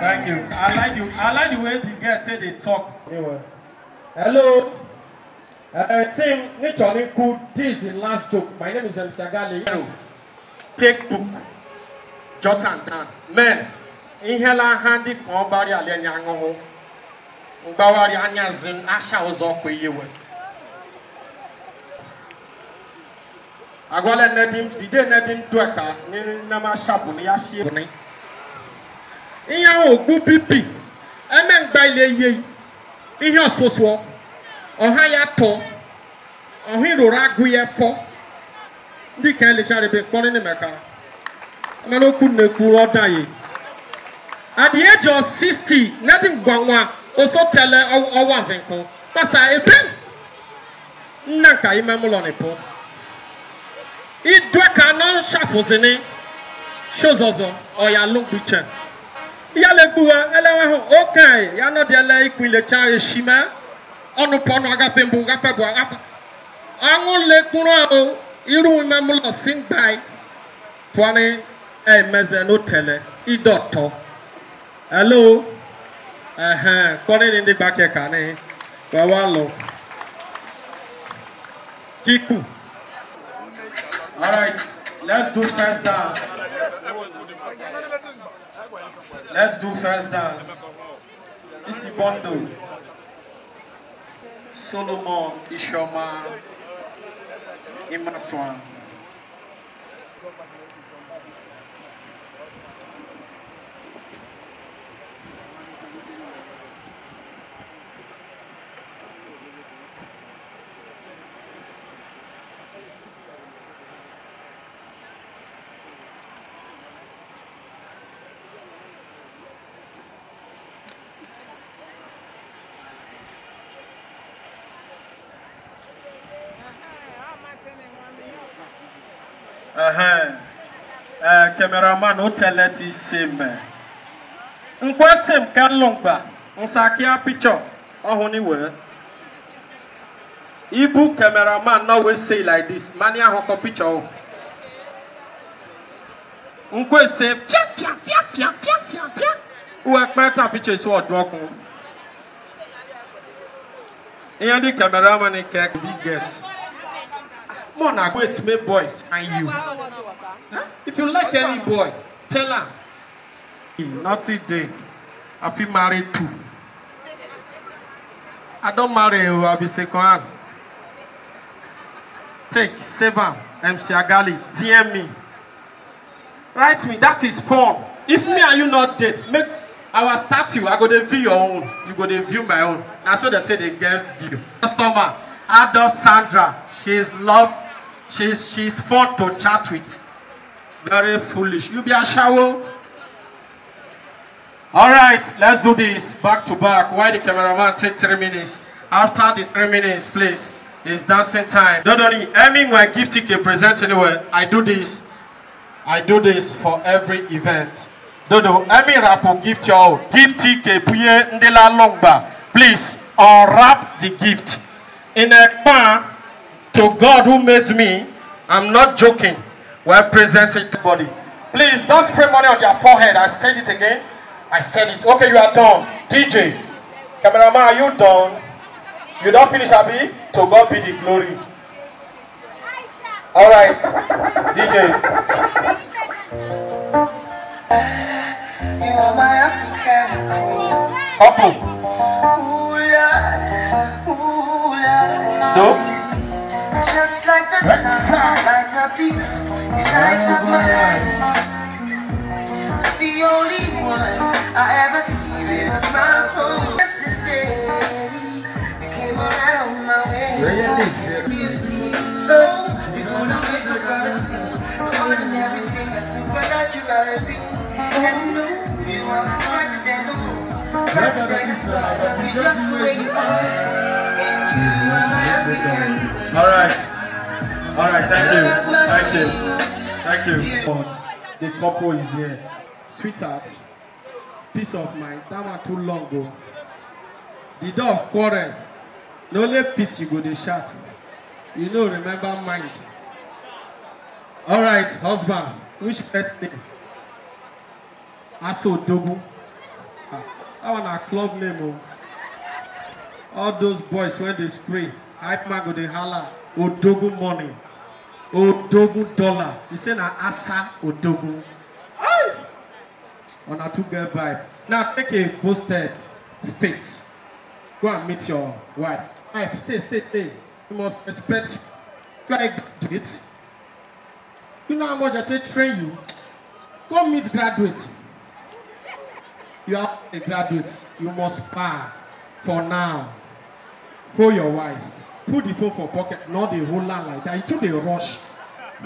Thank you. I like you. I like the way the girl take the talk. Anyway. Hello. Uh, team Nichoni Kud, this is the last joke. My name is Msagali. Hello. Take book. Jot and down. Men. Ihela handi kọmbari ale nyangoho. Mgbawari anya zin asha ọzọ kwa iyewe. Agwala nedim, dide nedim dweka, nini nama shabu ni ya shie. ihe ahụ gbu bipi eme mgba ile ihe ihe ọsụsụọ ọha ya tọ ọha ịrụrụ agụ ya fọ ndị ka elechara ebe kpọrọ n'emeka mana okwu na-ekwu ọda ya at the age of 60 nadi ngwa nwa oso tele ọwa nzinkụ kpasa ebe nna nka ime ụlọ na-epo idwe ka nọ nshafụzini shozọzọ ọya lụgbiche yale gbuwa elewe hụ okenye ya nọdịele ikwu ilecha eshime ọnụpọnụ agafe mbụ gafe bụ agafe ọṅụ lekwuru ahụ iru ime mụlọ si mgbai pụọrị emeze n'otele idọtọ ọtọ hello ehe kpọrịrị ndị gbake ka n'i wewe alụ kiku all right let's do first dance Let's do first dance. Missy Bondo, Solomon Ishoma, Imaswan. Eh, cameraman uteleta isi eh? m nkwesị m kalụmgba nsakia picture ọhụrụ wee ibu cameraman no we say like this mania ahụ kọ picture Nkwese oh. nkwesị fia fia fia fia fia fia fia uwe kpeta picture isi ọdụ ọkụ ihe ndị cameraman kek big guest more na go to make boy find you huh? if you like any boy tell am nothing dey i fit marry two i don marry o i be second hand take save am mc agali dm me write me that is fun if me and you not date make our statue i go dey view your own you go dey view my own na so dem take dey get view. customer adult sandra she is love she's she's fun to chat with very foolish you be a shower. all right let's do this back to back why the cameraman take three minutes after the three minutes please it's dancing time dodoni emin my gift ticket present anywhere i do this i do this for every event dodo emin rapo gift your own gift ticket puye ndela longba please unwrap the gift in a pan. to God who made me, I'm not joking, We're presenting the body. Please don't spray money on your forehead. I said it again. I said it. Okay, you are done. DJ, cameraman, are you done? You don't finish, Abby? To God be the glory. All right, DJ. You are my African queen. Ooh, Lord. Ooh, Lord. No? Just like the sun that lights up the earth, it lights up my life. The only one I ever see with a smile so yesterday. You came around my way. Beauty, oh, you're gonna make a brother see. More than everything, a supernatural being. And no, you are brighter than the moon, brighter than the stars. Love you just the way you are. All right. All right. Thank you. Thank you. Thank you. The couple is here. Sweetheart, peace of mind. That one too long ago. Oh. The dog quarrel. No let peace you go the shot. You know, remember mind. All right, husband. Which pet name? Aso Dogu. Ah, that one a club name. Oh. All those boys when they spray hype go dey hala odogun money odogun dollar he say na asa odogun una too get vibe now take a go step faith go and meet your wife wife stay stay stay you must respect like it. you know how much i take train you go meet graduate you are a graduate you must par for now hold your wife put the phone for pocket, not the roller like that. He took the rush,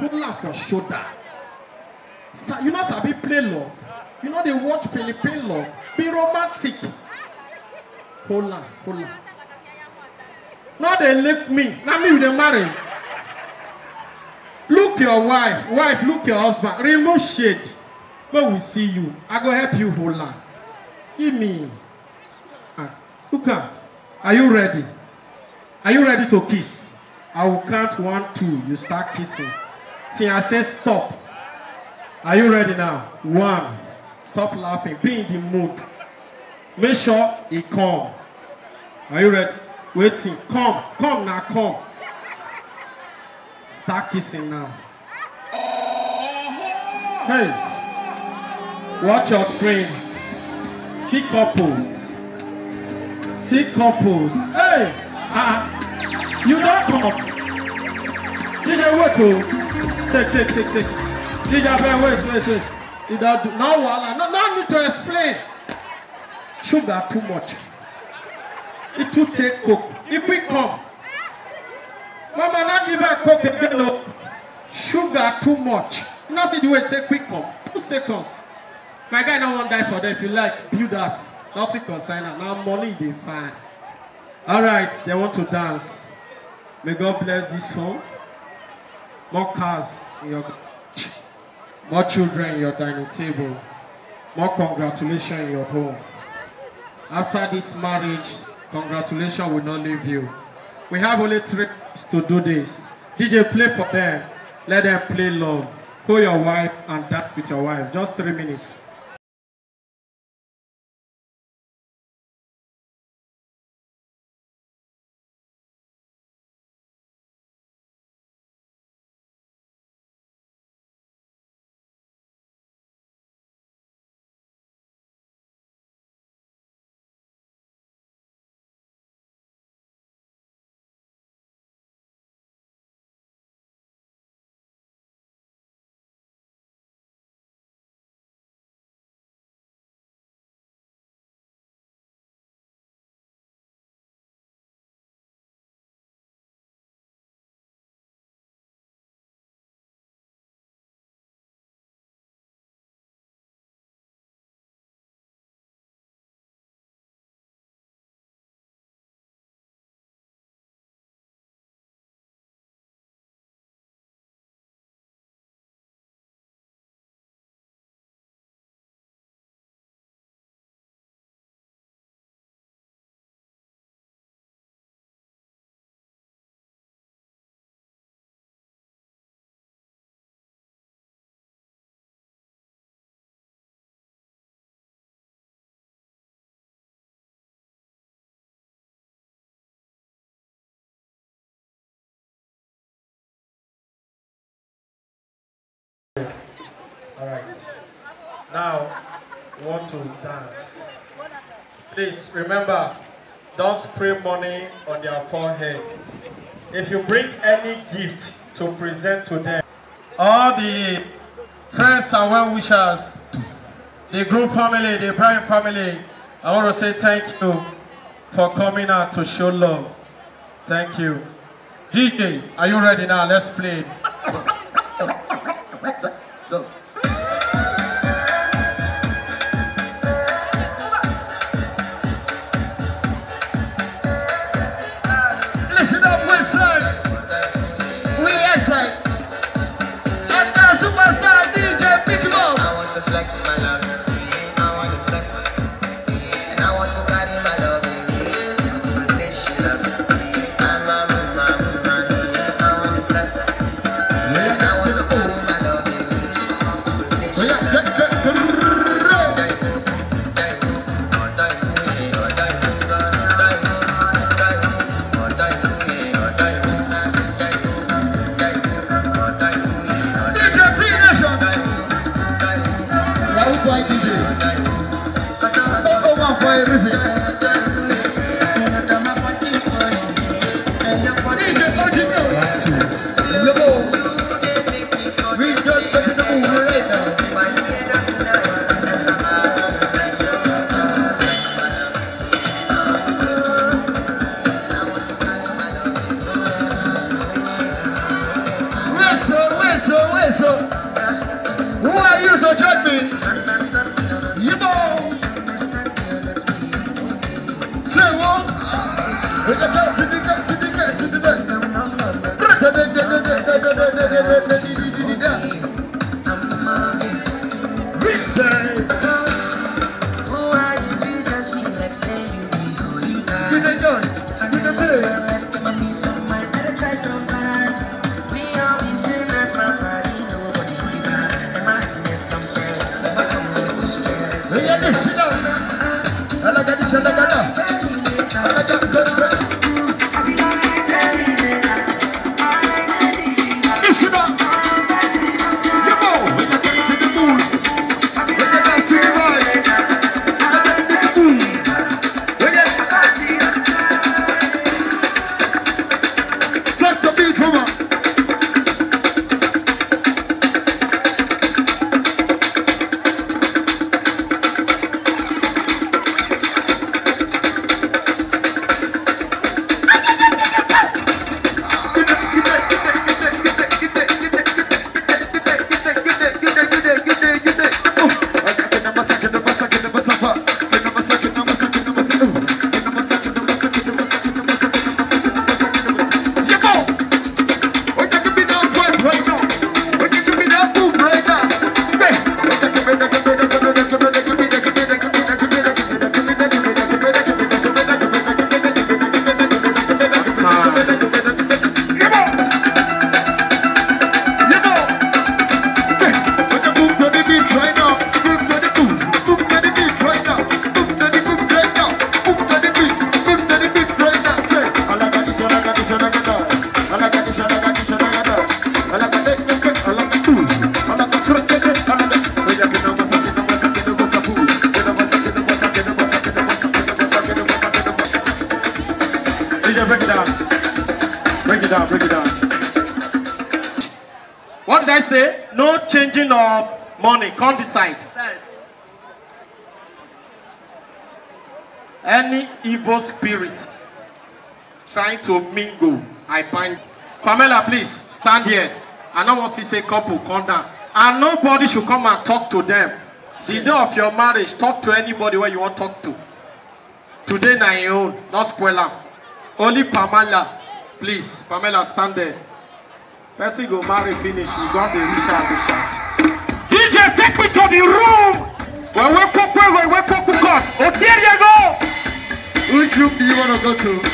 roller for shoulder. Sa you know Sabi play love. You know they watch Philippine love. Be romantic. Hold on, hold on. Now they leave me. Now me with the marry. Look your wife. Wife, look your husband. Remove shade. But we see you. I go help you, hold on. Give me. Ah, Luca, are you ready? Are you ready to kiss? I will count one, two. You start kissing. Till I say stop. Are you ready now? One. Stop laughing. Be in the mood. Make sure it come. Are you ready? Waiting. Come. Come now. Come. Start kissing now. Hey. Watch your screen. Stick couples. Sick couples. Hey. Uh -uh. You don't come up. DJ, wait to oh. take, take, take, take. DJ, wait, wait, wait. You don't do now, Wala. No, no need to explain. Sugar too much. It too take coke. If we come, Mama, not give her coke again. No. Oh. Sugar too much. Now see the way take quick come. Two seconds. My guy no wan die for that. If you like, build us. Nothing concern Now money dey fine. Alright, they want to dance. May God bless this home. More cars in your more children in your dining table. More congratulations in your home. After this marriage, congratulations will not leave you. We have only three to do this. DJ, play for them. Let them play love. Call your wife and dance with your wife. Just three minutes. All right. Now, we want to dance. Please remember, don't spray money on their forehead. If you bring any gift to present to them, all the friends and well wishers, the group family, the bride family, I want to say thank you for coming out to show love. Thank you. DJ, are you ready now? Let's play. mingle. I bind. Pamela, please stand here. I don't want to see a couple come down. And nobody should come and talk to them. The day of your marriage, talk to anybody where you want to talk to. Today, na your own. Not spoil them. Only Pamela, please. Pamela, stand there. Person go marry finish. We got the Richard Richard. DJ, take me to the room. Where we cook, where we cook, cook. Oh, there you go. Which room do you want to go to?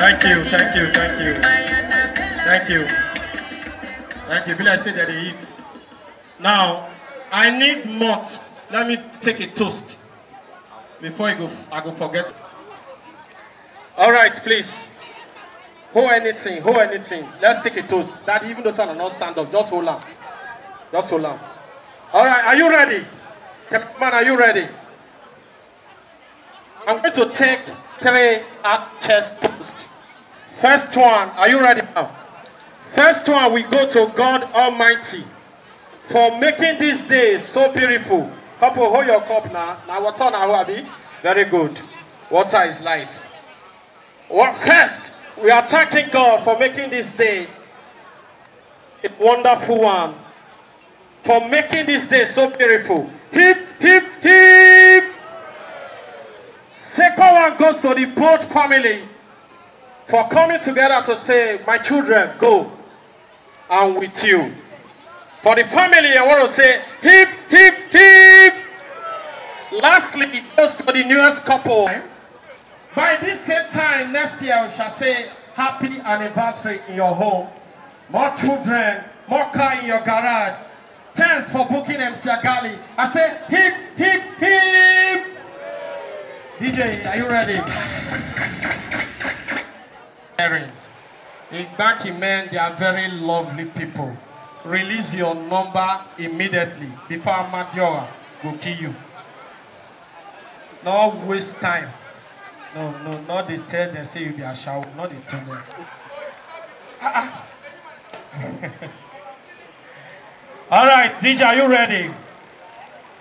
Thank you, thank you, thank you. Thank you. Thank you. Be like say that they eat. Now, I need malt. Let me take a toast before I go, I go forget. All right, please. Hold anything, hold anything. Let's take a toast. That even though son not stand up, just hold on. Just hold on. All right, are you ready? Man, are you ready? I'm going to take three at chest post. First one, are you ready now? First one, we go to God Almighty for making this day so beautiful. Couple, hold your cup now. Now water now, Abi. Very good. Water is life. Well, first, we are thanking God for making this day a wonderful one. For making this day so beautiful. Hip, hip, hip. Second one goes to the boat family for coming together to say, my children, go. I'm with you. For the family, I want to say, hip, hip, hip. Lastly, it goes to the newest couple. By this same time next year, we shall say, happy anniversary in your home. More children, more car in your garage. Thanks for booking MC Agali. I say, hip, hip, hip. DJ, are you ready? Igbaki men, they are very lovely people. Release your number immediately before Amadioa will kill you. Not waste time. No, no, not they tell them say you be a shower. Not they tell them. Ah, ah. All right, DJ, are you ready?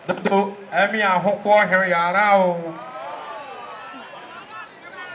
Do, do, Emi, I hope you're here.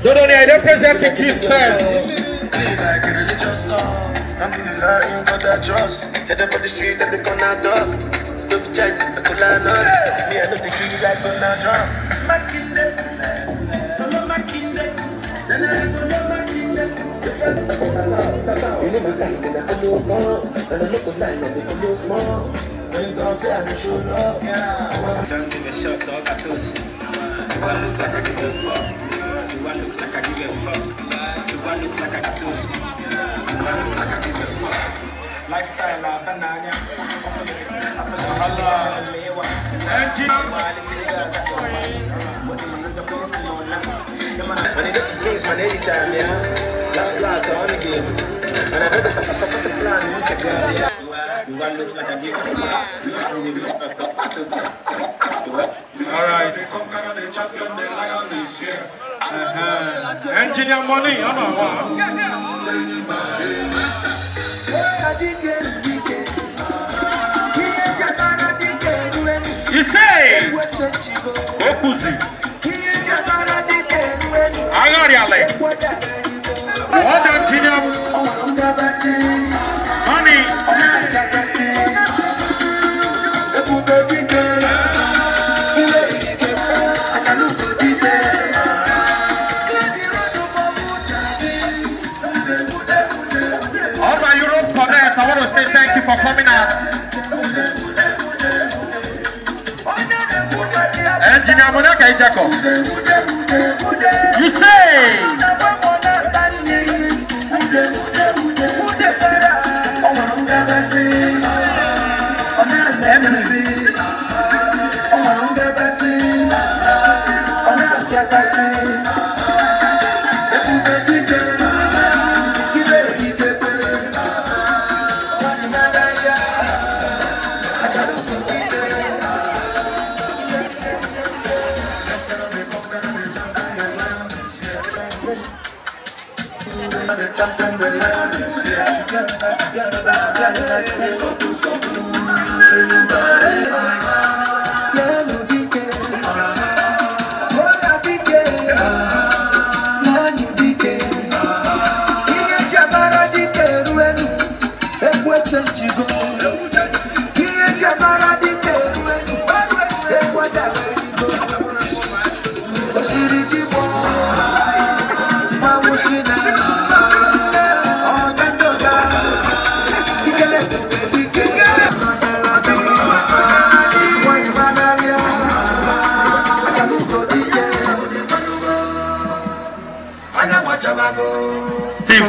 Don't know, they represent the first. I'm Alhamdulillah, you got that trust. Set up on the street at the corner door. Don't be chasing, I could lie not. Me, I know the kid like gonna drop. My kinder, solo my kinder. Then I solo my kinder. You never say that I know more. Then I look online and I know small. When you don't say I know show love. Don't give a shot, dog, I toast you. You want look like I give a fuck. You want look like I give a fuck. You want look like I toast Lifestyle uh, banana. Alright. Engineer money, I know. Isei Okuzi Agariale Odantinam Money for coming out. Engineer Monaka Ijako. You say. Blah, blah, so cool, blah,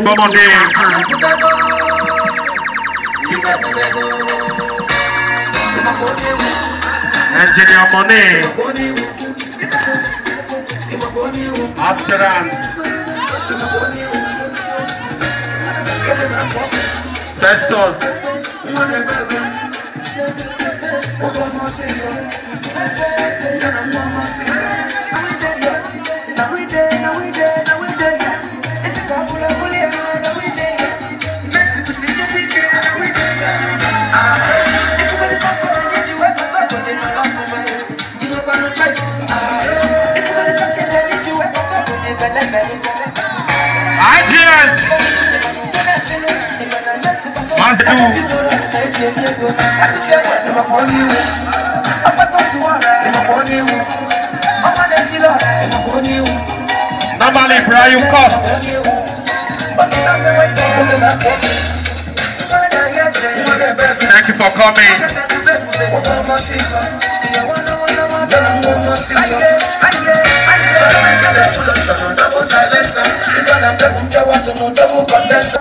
Maman Engineer Money. Aspirant. Festus. Thank Normally, cost. Thank you for coming usalesa, niko na pepu mke wazo mudomu kondensa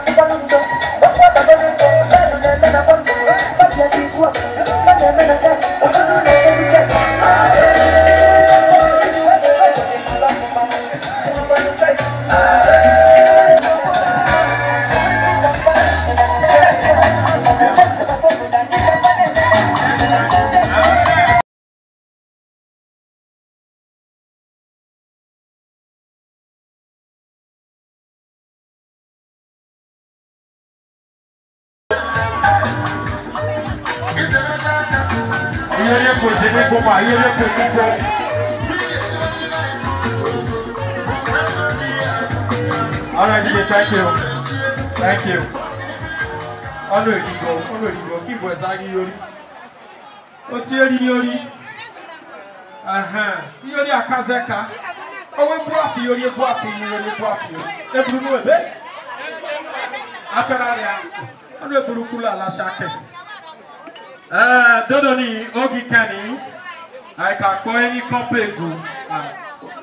kọ́pọ̀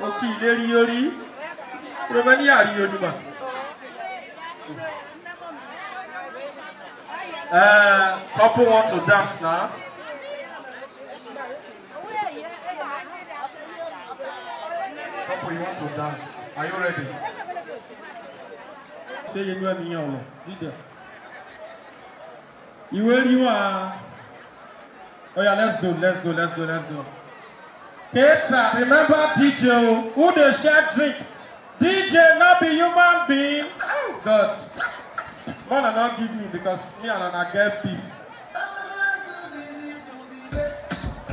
òkè ìlérí orí rẹ̀mẹ́nì àríyé olùmọ̀. couple want to dance now. Couple, you want to dance. Are you ready? Say you know me yẹn ọ̀rọ̀ dídẹ̀? Ìwé rí wá. Oya, let's do, let's go, let's go, let's go. Cater, remember DJ, who they share drink. DJ not be human being. Oh God. Mona not give me because me and I get beef.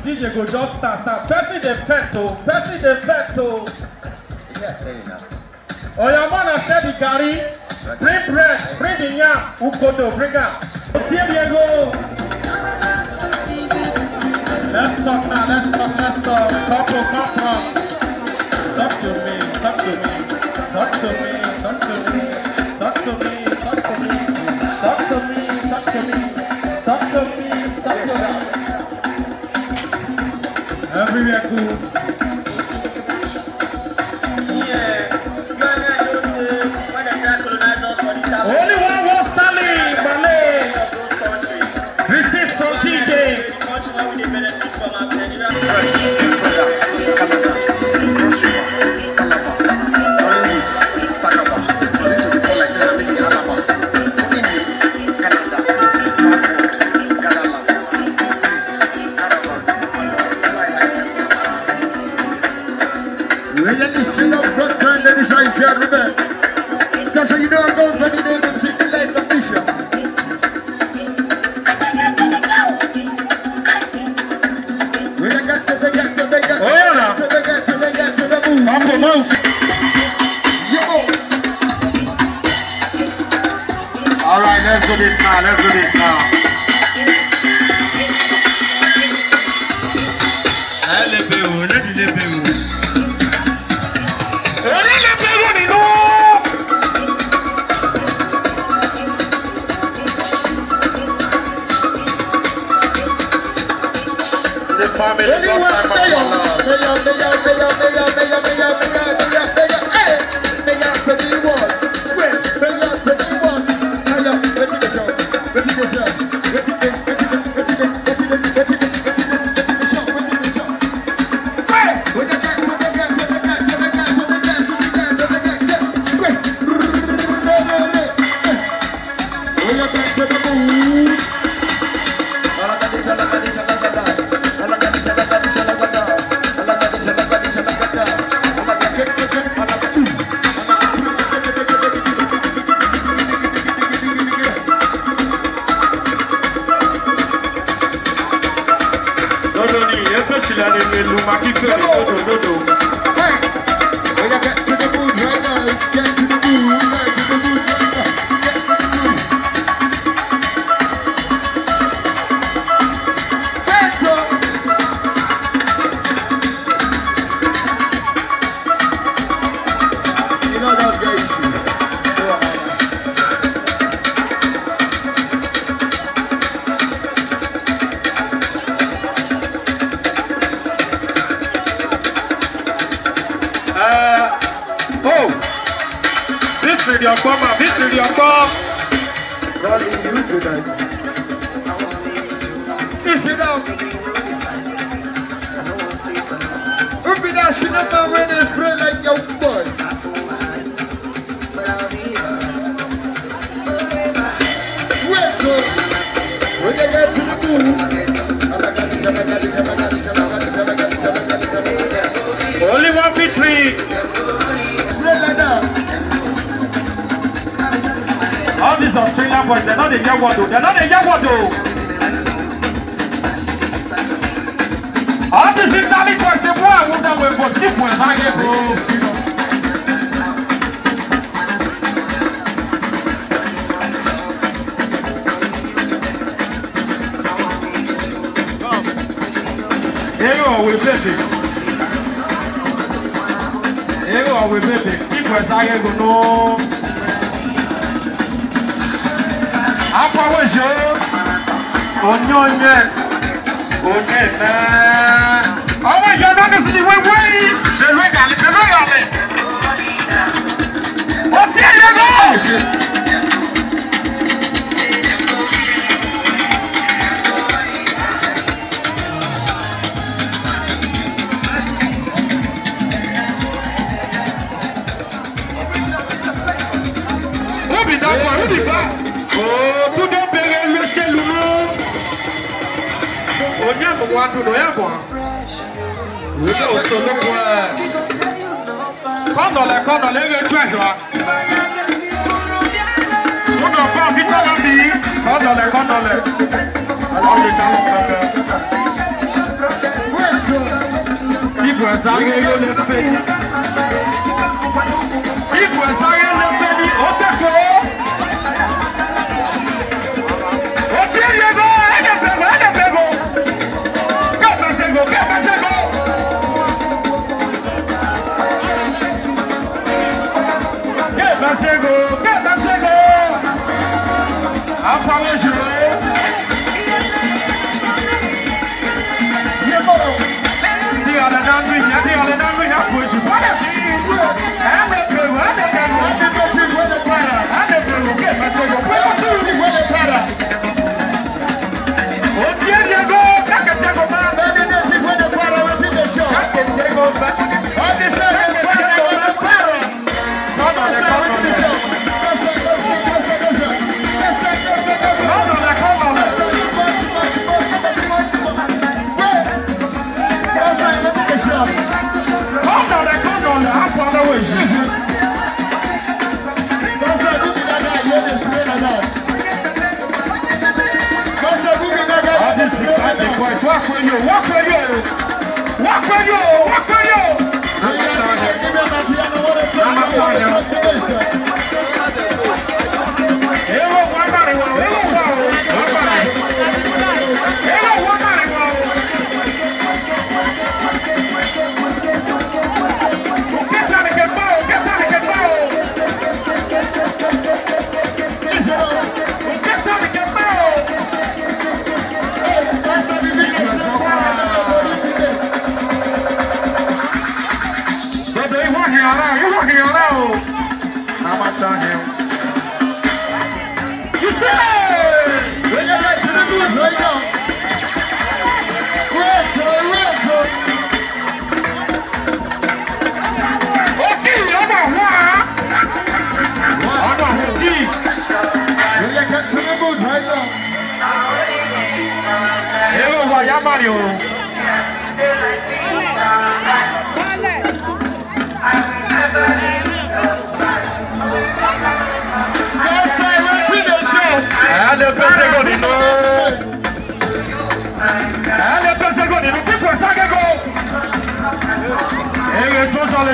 DJ go just start, start. Person the petto, person the petto. Oh, your man has said the curry. Bring bread, bring the yam, ukodo, bring up. Here we go. Let's talk now, let's talk, let's talk. Couple, couple. Talk to me, talk to me. Talk to me, talk to me. Talk to me, talk to me. Talk to me, talk to me. Talk to me, talk to me. Everywhere cool. point. Le gars au second point. Quand on est, quand on est, le tueur, là. On n'a pas envie de la vie. Quand on est, quand on est. Alors, le gars, on s'en va. Il peut s'arrêter le fait. Il peut s'arrêter le fait.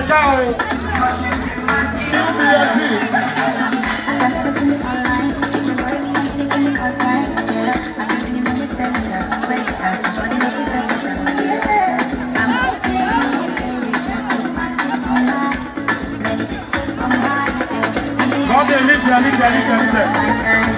बचाओ Okay, lift there, lift there, lift there, lift there.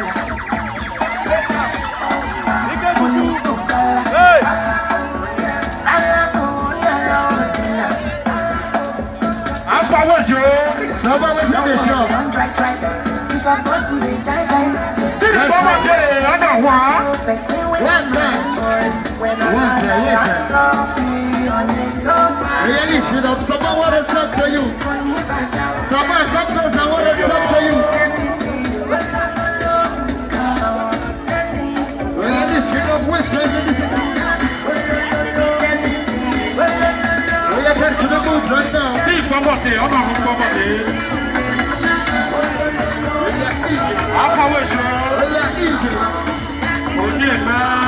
nation. This Mama J, number one. One time. One time, yes. Really, should have someone what is up to you. Someone come close and what is up to you. Really, should have wished. Steve, come on, Steve. I'm not going to come on, aka wee soo onye ekpe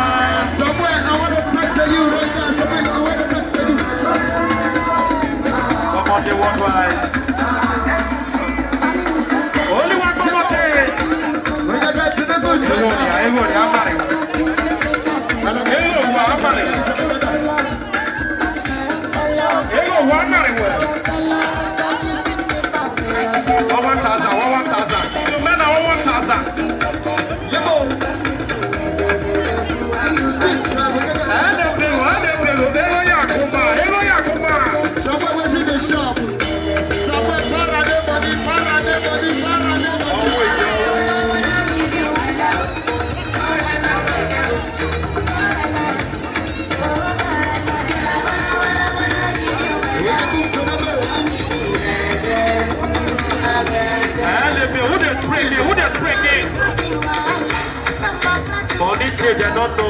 say they don't know.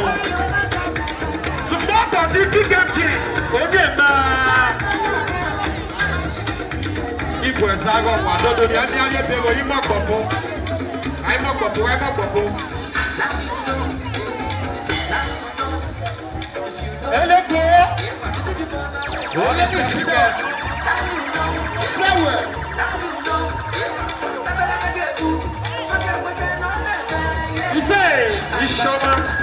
Support of the PKMG, Odema. Ibu ezago wa dodo ni ani aye bego imo kopo. Ai mo kopo, ai mo kopo. Eleko. Ole ti sibes. Flower. showroom.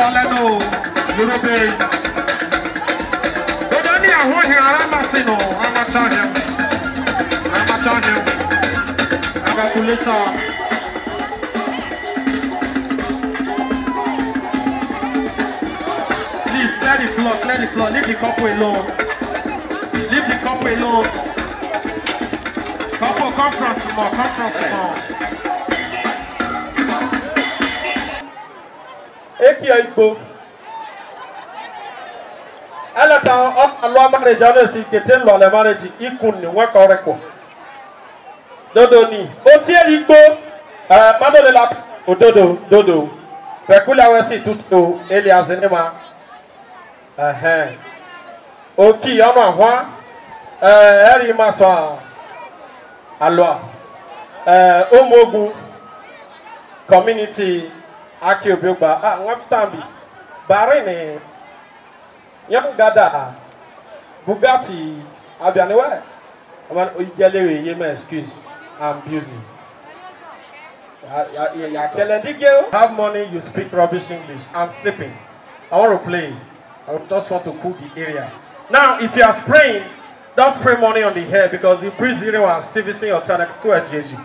kan lẹ́nu Eurobass. Bọ́dọ̀ ní àwọn ìhìn ará máa sìn nù, a máa charge him, a máa charge him, a máa kú létà. Please clear the floor, clear the floor, leave the couple alone. Leave the couple alone. Couple, come from small, come from small. ekia igbo eleta ọ na-alụ marriage ọ na-esi kete nlọle marriage ikunni o dodoni otie igbo e, madolela ododo dodo pekulawesi tuto eliazinima oki ọnụ ahụ e, eri masọ alụa e, ụmụ ogwu community aki obi a ah, ŋmɛbi barini nyangada bugatti abianiwɛ ɔmɛ ojijɛle wo excuse i'm busy yakɛlɛndige oh. have money you speak rubbish english i'm sleeping i want to play i just want to cool the area now if you are spraying don't spray money on the hair because the breeze zero and stevenson or tanak a ejeji.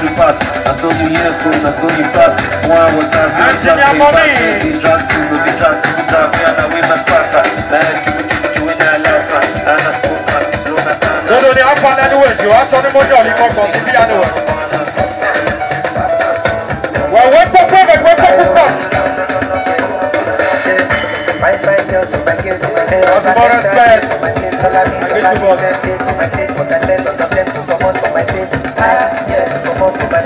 Tipo passo Ujecu na suni pas Moja łotra wyjścia Ty żarcu lubi czas Dawia na łyna spaka Leci uczynia lata A na skupa luna tana Dodo nie apana luezi Waszony mojoli my my my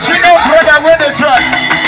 She no brother with the trust.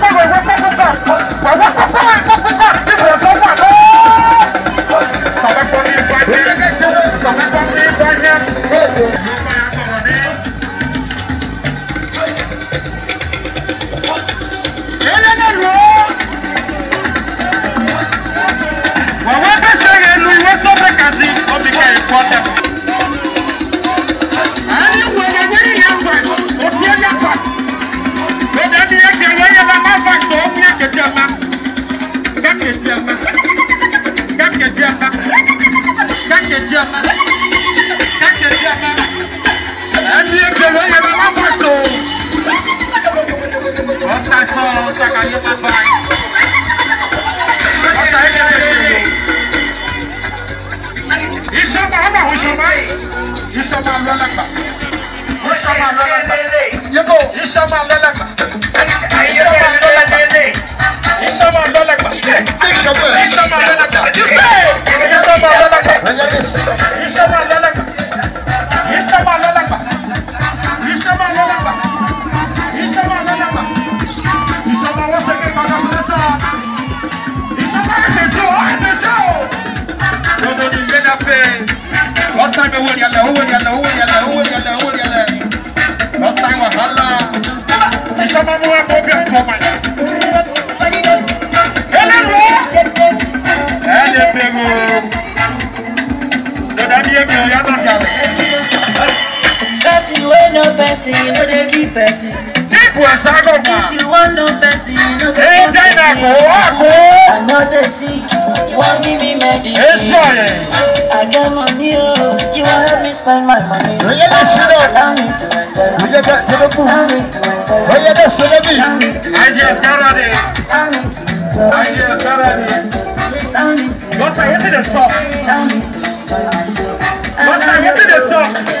Gakejiama. Gakejiama. Gakejiama. Gakejiama. Ẹni ègbèrè yẹn ló máa pàṣọ. Ọ̀tá sọ ọ̀tá kàyé máa bá yìí. Ọ̀tá yẹn lè lè. Ìṣọ́ba ọ̀bà òun ṣọba yìí. Ìṣọ́ba lọ́làgbà. Ìṣọ́ba lọ́làgbà. Yẹ́bọ̀ ìṣọ́ba lọ́làgbà. Deixa a banana, person, you know they keep person. People are sad If you want no person, you know they give person. I know they sick, you want give me medicine. I got money, oh, you want help me spend my money. Allow me to enjoy myself. Allow me to enjoy myself. Allow me to enjoy myself. Allow me to enjoy myself. Allow me to enjoy myself. Allow me to enjoy myself. Allow me to enjoy myself.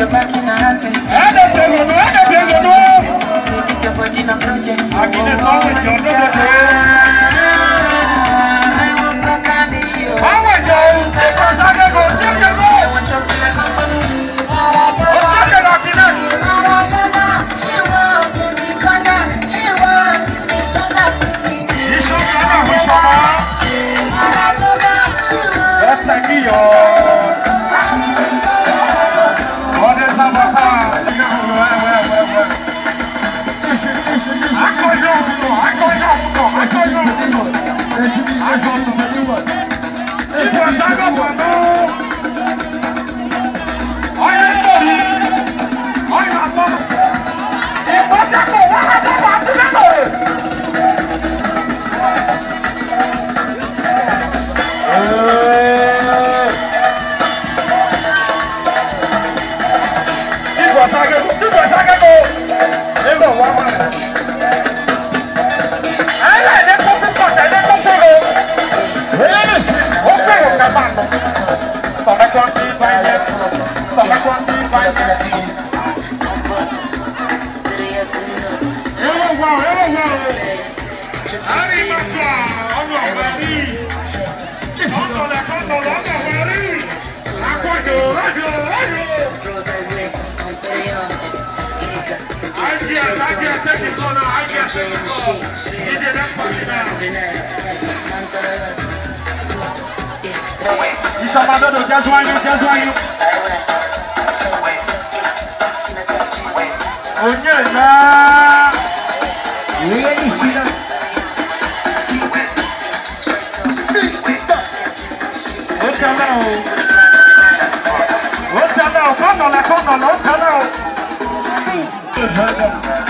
your back in a handshake. Say kiss your body in a project. Isso é uma dor, eu te ajoelho, eu te ajoelho. onyena yeyenisina otana o otana o kọnọla kọnọla otana o.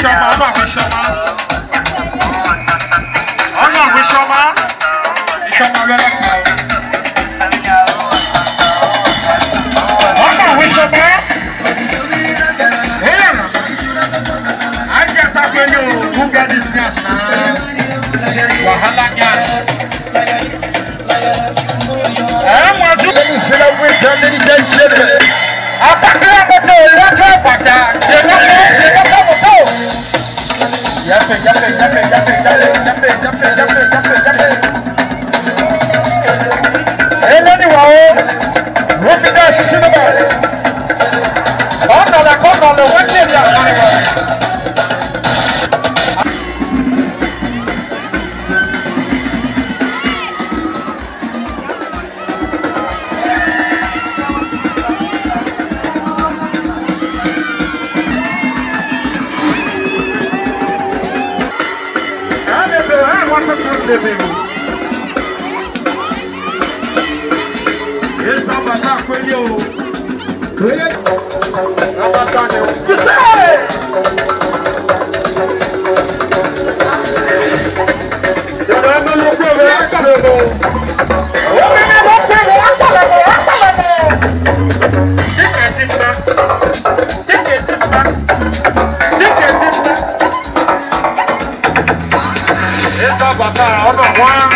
ṣọmọ ọlọ́run fi ṣọmọ ọlọ́run fi ṣọmọ ìṣọmọ rẹ lọ́kùnrin. ọlọ́run fi ṣọmọ ajé sápẹ́lẹ́ o gúgbẹ́ disney àṣà wàhálà ní àṣà. Apakah apa tuh? Lihat apa dah? Jangan eléniwà o rúbidá ṣiṣẹ́ lọ́wọ́ ọ̀nà lẹ́kọ̀ọ́ lọ́wọ́ wọ́n ti ẹ̀dá àwọn ìwà. the hell?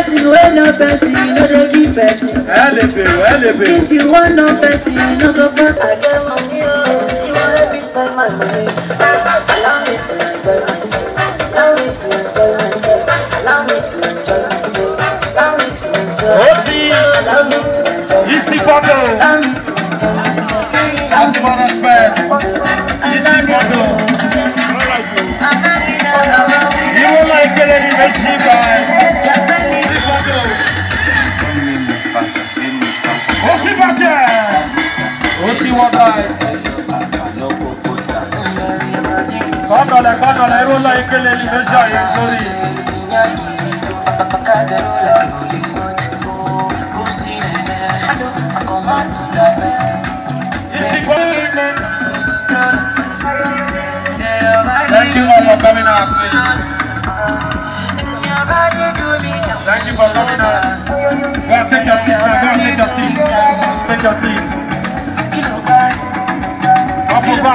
person wey no person you no dey give person. ẹlẹbẹ o ẹlẹbẹ o. if you wan no person you no go pass. i get money o oh. you wan help me spend my money. allow me to enjoy myself allow me to enjoy myself allow me to enjoy myself allow me to enjoy myself. ó sì allow me to enjoy myself. yìí sí pọ́tò. me to enjoy myself. láti máa respect. yìí sí pọ́tò. bí wọ́n irú lọ ìkẹlẹ̀ ní méjì lórí. Thank you all for coming out, please. Thank you for coming out. Go take your seat, go take your seat. Take your seat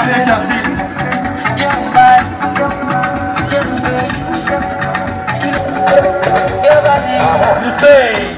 change your seat. You say.